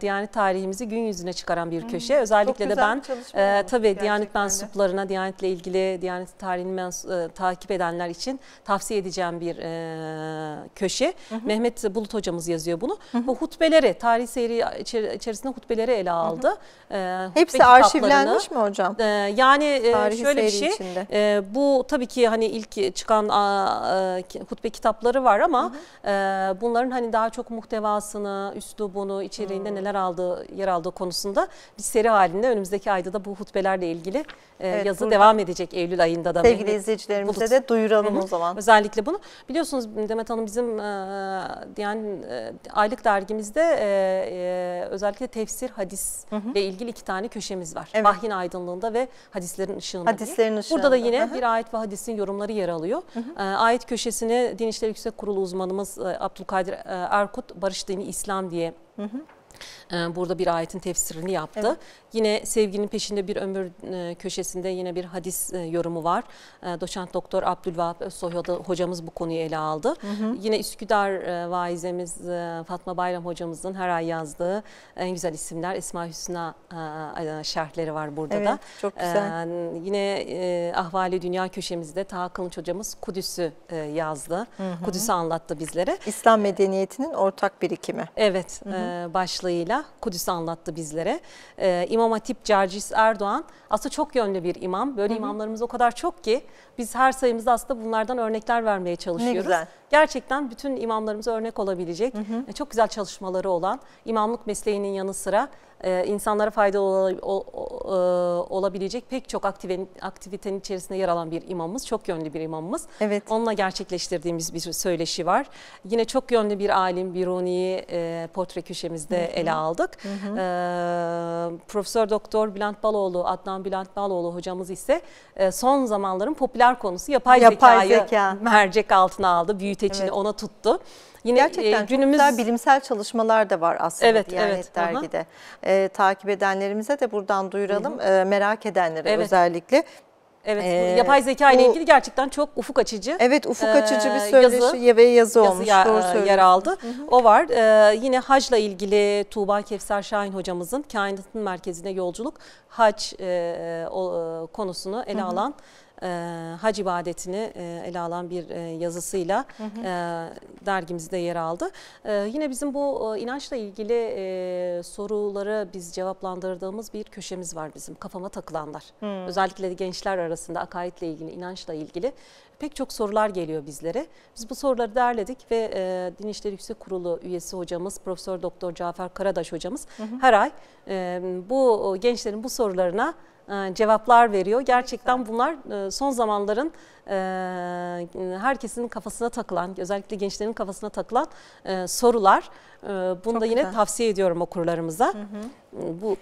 Diyanet tarihimizi gün yüzüne çıkaran bir köşe. Özellikle de ben e, tabii Diyanet mensuplarına, Diyanetle ilgili Diyanet tarihini mens- e, takip edenler için tavsiye edeceğim bir e, köşe. Mehmet Bulut hocamız yazıyor bunu. Bu hutbeleri, tarih seyri içer- içerisinde hutbeleri ele aldı. E, hutbe Hepsi kitaplarını- arşivlenmiş mi hocam? ee, yani e, şöyle bir şey, içinde. e, bu tabii ki hani ilk çıkan a, e, hutbe kitapları var ama e, bunların hani daha çok muhtevasını, üslubunu, içeriğinde neler aldığı, yer aldığı konusunda bir seri halinde önümüzdeki ayda da bu hutbelerle ilgili e, Evet, yazı burada- devam edecek Eylül ayında da. Sevgili Mehmet izleyicilerimize Bulut. de duyuralım Hı hı. o zaman. Özellikle bunu. Biliyorsunuz Demet Hanım bizim e, yani e, aylık dergimizde e, e, özellikle tefsir, hadisle ilgili iki tane köşemiz var. Evet. Vahyin aydınlığında ve hadislerin ışığında diye. Hadislerin Burada da ışığında. yine Hı hı. bir ayet ve hadisin yorumları yer alıyor. E, ayet köşesini Din İşleri Yüksek Kurulu uzmanımız e, Abdülkadir e, Erkut Barış Dini İslam diye e, Burada bir ayetin tefsirini yaptı. Evet. Yine sevginin peşinde bir ömür e, köşesinde yine bir hadis e, yorumu var. E, Doçent Doktor Abdülvahap Özsoy hoca- hocamız bu konuyu ele aldı. Yine Üsküdar vaizemiz Fatma Bayram hocamızın her ay yazdığı en güzel isimler Esma Hüsna şerhleri var burada Evet, da. çok güzel. Yine Ahvali Dünya köşemizde Taha Kılınç hocamız Kudüs'ü yazdı. Kudüs'ü anlattı bizlere. İslam medeniyetinin ortak birikimi. Evet e, başlığıyla Kudüs'ü anlattı bizlere. E, İmam Hatip Cercis Erdoğan aslında çok yönlü bir imam. Böyle imamlarımız o kadar çok ki biz her sayımızda aslında bunlardan örnekler vermeye çalışıyoruz. güzel. Gerçekten bütün imamlarımıza örnek olabilecek e, çok güzel çalışmaları olan imamlık mesleğinin yanı sıra e, insanlara faydalı ola- o- o- e, olabilecek pek çok aktive- aktivitenin içerisinde yer alan bir imamımız. Çok yönlü bir imamımız. Evet. Onunla gerçekleştirdiğimiz bir söyleşi var. Yine çok yönlü bir alim, Biruni'yi e, portre köşemizde ele aldık. E, Profesör Doktor Bülent Baloğlu, Adnan Bülent Baloğlu hocamız ise e, son zamanların popüler konusu yapay, Yapay zekayı zeka. mercek altına aldı. Büyüteçini Evet. ona tuttu. Yine Gerçekten e, günümüz çok güzel bilimsel çalışmalar da var aslında Evet, Diyanet evet, aha. dergide. Ee, takip edenlerimize de buradan duyuralım. Ee, merak edenlere Evet. özellikle. evet, Ee, yapay zeka ile ilgili gerçekten çok ufuk açıcı. Evet ufuk açıcı bir yazı- söyleşi ve yazı, yazı olmuş. ya- Doğru yer söylüyorsun. aldı. O var. Ee, yine hacla ilgili Tuğba Kevser Şahin hocamızın kainatın merkezine yolculuk hac e, o, e, konusunu ele alan e, hac ibadetini e, ele alan bir e, yazısıyla e, dergimizde yer aldı. E, yine bizim bu e, inançla ilgili e, soruları biz cevaplandırdığımız bir köşemiz var bizim kafama takılanlar. Özellikle de gençler arasında akaidle ilgili, inançla ilgili pek çok sorular geliyor bizlere. Biz bu soruları derledik ve e, Din İşleri Yüksek Kurulu üyesi hocamız Profesör Doktor Cafer Karadaş hocamız her ay e, bu gençlerin bu sorularına cevaplar veriyor. Gerçekten bunlar e, son zamanların e, herkesin kafasına takılan, özellikle gençlerin kafasına takılan sorular. Bunu Çok da yine güzel. tavsiye ediyorum okurlarımıza. bu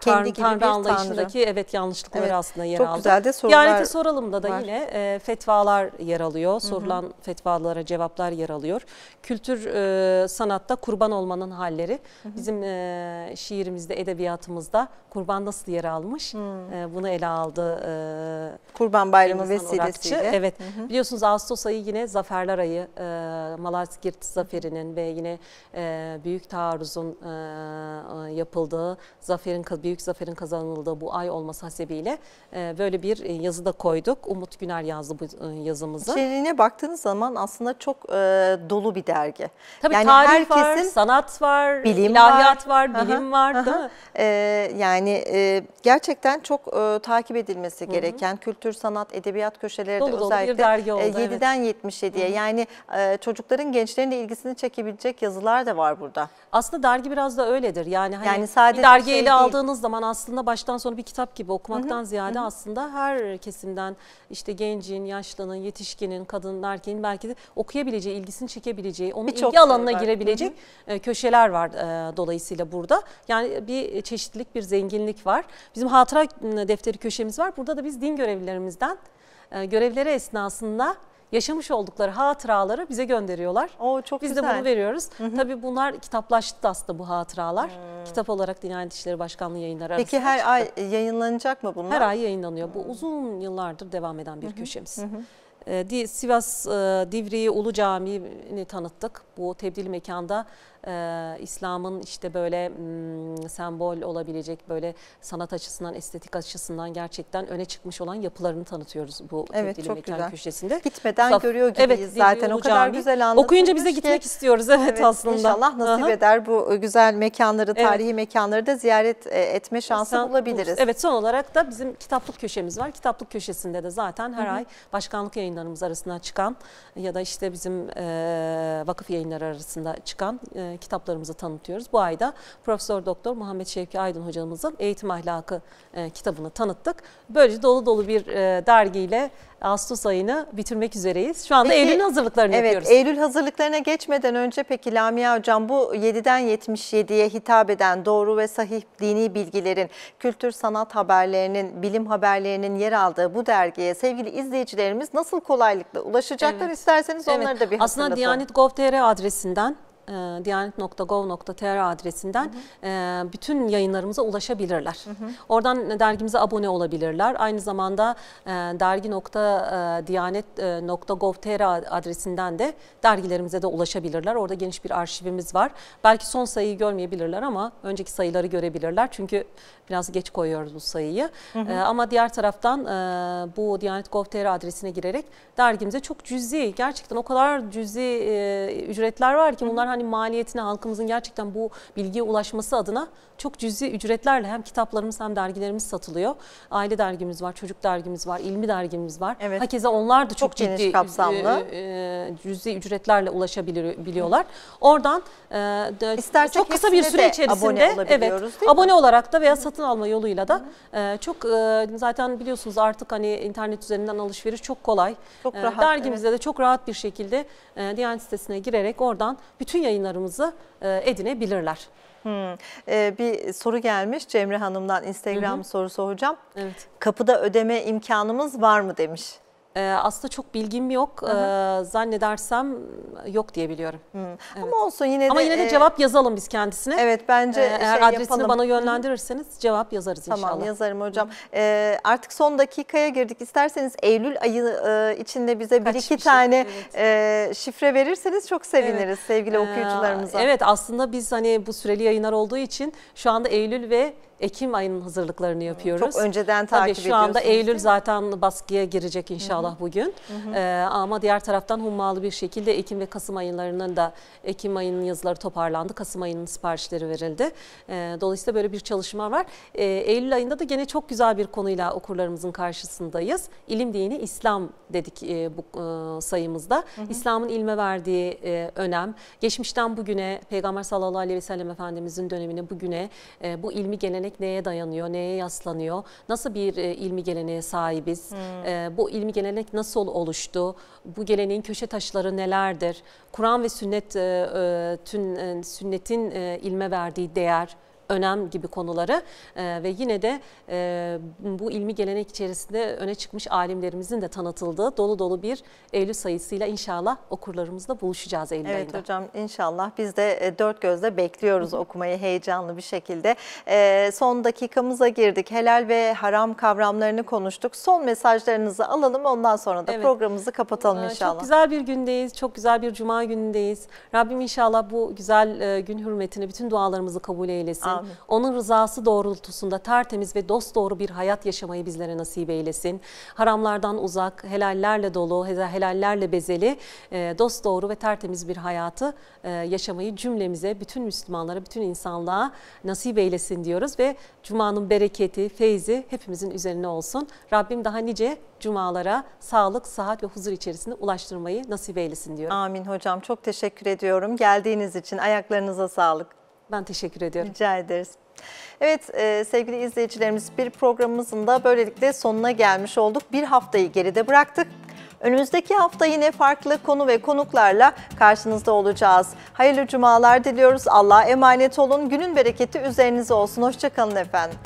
Kendi tanrı, gibi tanrı anlayışındaki evet yanlışlıkları Evet, aslında yer çok aldı. güzel de sorular Diyanete soralım da da var. yine e, fetvalar yer alıyor. Sorulan fetvalara cevaplar yer alıyor. Kültür e, sanatta kurban olmanın halleri. Bizim e, şiirimizde, edebiyatımızda kurban nasıl yer almış? E, bunu ele aldı. E, Kurban Bayramı Cengiz Han vesilesiyle. Orakçı. Evet. Biliyorsunuz Ağustos ayı yine zaferler ayı. E, Malazgirt Zaferi'nin ve yine e, Büyük Taarruz'un e, e, yapıldığı, zaferin büyük zaferin kazanıldığı bu ay olması hasebiyle e, böyle bir e, yazı da koyduk. Umut Güner yazdı bu e, yazımızı. İçeriğine baktığınız zaman aslında çok e, dolu bir dergi. Tabii yani tarih var, sanat var, bilim ilahiyat var. var, bilim var değil mi? Ee, yani e, gerçekten çok e, takip edilmesi gereken kültür, sanat, edebiyat köşeleri de Dolu dolu bir özellikle dergi oldu, e, evet. 7'den 77'ye yani e, çocukların, gençlerin de ilgisini çekebilecek yazılar da var burada. Aslında dergi biraz da öyledir. Yani hani Yani sadece bir dergi şey ele değil. aldığınız zaman aslında baştan sona bir kitap gibi okumaktan ziyade aslında her kesimden işte gencin, yaşlının, yetişkinin, kadının, erkeğin belki de okuyabileceği, ilgisini çekebileceği, onun Birçok ilgi alanına şey var. girebilecek e, köşeler var e, dolayısıyla burada. Yani bir çeşitlilik, bir zenginlik var. Bizim hatıra defteri köşemiz var. Burada da biz din görevlilerimizden e, görevleri esnasında yaşamış oldukları hatıraları bize gönderiyorlar. O çok Biz güzel. de bunu veriyoruz. Tabii bunlar kitaplaştı aslında bu hatıralar. Kitap olarak Diyanet İşleri Başkanlığı yayınları Peki her çıktı. ay yayınlanacak mı bunlar? Her ay yayınlanıyor. Bu uzun yıllardır devam eden bir köşemiz. Ee, Di- Sivas e, Divriği Ulu Camii'ni tanıttık. Bu tebdil mekanda e, İslam'ın işte böyle mm, sembol olabilecek böyle sanat açısından, estetik açısından gerçekten öne çıkmış olan yapılarını tanıtıyoruz bu Evet, çok mekan güzel. köşesinde. Gitmeden Saf- görüyor gibiyiz Divriği zaten. O kadar Camii. güzel anlatılmış Okuyunca biz de ki. gitmek istiyoruz evet, Evet, aslında. İnşallah nasip Aha. eder bu güzel mekanları, Evet. tarihi mekanları da ziyaret e, etme şansı Sen- bulabiliriz. Evet son olarak da bizim kitaplık köşemiz var. Kitaplık köşesinde de zaten her ay başkanlık yayınlarımız arasında çıkan ya da işte bizim e, vakıf yayınları arasında çıkan e, kitaplarımızı tanıtıyoruz. Bu ayda Profesör Doktor Muhammed Şevki Aydın hocamızın Eğitim Ahlakı e, kitabını tanıttık. Böylece dolu dolu bir e, dergiyle Ağustos ayını bitirmek üzereyiz. Şu anda Peki, Eylül'ün hazırlıklarını evet, yapıyoruz. Eylül hazırlıklarına geçmeden önce peki Lamia Hocam bu 7'den 77'ye hitap eden doğru ve sahih dini bilgilerin, kültür sanat haberlerinin, bilim haberlerinin yer aldığı bu dergiye sevgili izleyicilerimiz nasıl kolaylıkla ulaşacaklar Evet. isterseniz onları Evet. da bir Aslında hatırlatalım. Diyanet.gov.tr adresinden e, diyanet.gov.tr adresinden e, bütün yayınlarımıza ulaşabilirler. Oradan dergimize abone olabilirler. Aynı zamanda e, dergi.diyanet.gov.tr adresinden de dergilerimize de ulaşabilirler. Orada geniş bir arşivimiz var. Belki son sayıyı görmeyebilirler ama önceki sayıları görebilirler. Çünkü biraz geç koyuyoruz bu sayıyı. E, ama diğer taraftan e, bu Diyanet.gov.tr adresine girerek dergimize çok cüzi, gerçekten o kadar cüzi e, ücretler var ki bunlar hani maliyetine halkımızın gerçekten bu bilgiye ulaşması adına çok cüzi ücretlerle hem kitaplarımız hem dergilerimiz satılıyor. Aile dergimiz var, çocuk dergimiz var, ilmi dergimiz var. Evet. Hakeza onlar da çok, Çok ciddi kapsamlı. e, e, cüzi ücretlerle ulaşabiliyorlar. Oradan e, İstersek çok kısa bir süre de içerisinde abone evet, abone olarak da veya satın alma yoluyla da e, çok e, zaten biliyorsunuz artık hani internet üzerinden alışveriş çok kolay. Çok E, rahat, Dergimizde de çok rahat bir şekilde e, Diyanet sitesine girerek oradan bütün yayınlarımızı e, edinebilirler. Hmm. Ee, bir soru gelmiş Cemre Hanım'dan Instagram sorusu hocam. Evet. Kapıda ödeme imkanımız var mı demiş. E, aslında çok bilgim yok. E, zannedersem yok diye biliyorum. Ama olsun yine de. Ama yine de e, cevap yazalım biz kendisine. Evet bence E, eğer şey adresini yapalım. bana yönlendirirseniz cevap yazarız Tamam inşallah. yazarım hocam. Ee, artık son dakikaya girdik. İsterseniz Eylül ayı e, içinde bize bir Kaç iki bir şey, tane evet. e, şifre verirseniz çok seviniriz sevgili Ee, okuyucularımıza. Evet aslında biz hani bu süreli yayınlar olduğu için şu anda Eylül ve Ekim ayının hazırlıklarını yapıyoruz. Çok önceden Tabii takip şu anda ediyorsunuz, değil Eylül zaten baskıya girecek inşallah bugün. Ee, ama diğer taraftan hummalı bir şekilde Ekim ve Kasım aylarının da Ekim ayının yazıları toparlandı. Kasım ayının siparişleri verildi. Ee, dolayısıyla böyle bir çalışma var. Ee, Eylül ayında da gene çok güzel bir konuyla okurlarımızın karşısındayız. İlim dini İslam dedik e, bu e, sayımızda. İslam'ın ilme verdiği e, önem, geçmişten bugüne Peygamber sallallahu aleyhi ve sellem Efendimizin dönemine bugüne e, bu ilmi gelenek neye dayanıyor, neye yaslanıyor, nasıl bir e, ilmi geleneğe sahibiz, E, bu ilmi gelenek nasıl oluştu, bu geleneğin köşe taşları nelerdir, Kur'an ve sünnet, e, e, tün, e, sünnetin e, ilme verdiği değer, önem gibi konuları e, ve yine de e, bu ilmi gelenek içerisinde öne çıkmış alimlerimizin de tanıtıldığı dolu dolu bir Eylül sayısıyla inşallah okurlarımızla buluşacağız Eylül Evet ayında. hocam inşallah biz de e, dört gözle bekliyoruz okumayı heyecanlı bir şekilde. E, son dakikamıza girdik. Helal ve haram kavramlarını konuştuk. Son mesajlarınızı alalım ondan sonra da Evet. programımızı kapatalım Ee, inşallah. Çok güzel bir gündeyiz, çok güzel bir cuma günündeyiz. Rabbim inşallah bu güzel e, gün hürmetine bütün dualarımızı kabul eylesin. Amin. Onun rızası doğrultusunda tertemiz ve dosdoğru bir hayat yaşamayı bizlere nasip eylesin. Haramlardan uzak, helallerle dolu, he- helallerle bezeli, e, dosdoğru ve tertemiz bir hayatı e, yaşamayı cümlemize, bütün Müslümanlara, bütün insanlığa nasip eylesin diyoruz ve Cuma'nın bereketi, feyzi hepimizin üzerine olsun. Rabbim daha nice cumalara sağlık, sıhhat ve huzur içerisinde ulaştırmayı nasip eylesin diyorum. Amin hocam çok teşekkür ediyorum. Geldiğiniz için ayaklarınıza sağlık. Ben teşekkür ediyorum. Rica ederiz. Evet e, sevgili izleyicilerimiz bir programımızın da böylelikle sonuna gelmiş olduk. Bir haftayı geride bıraktık. Önümüzdeki hafta yine farklı konu ve konuklarla karşınızda olacağız. Hayırlı cumalar diliyoruz. Allah'a emanet olun. Günün bereketi üzerinize olsun. Hoşçakalın efendim.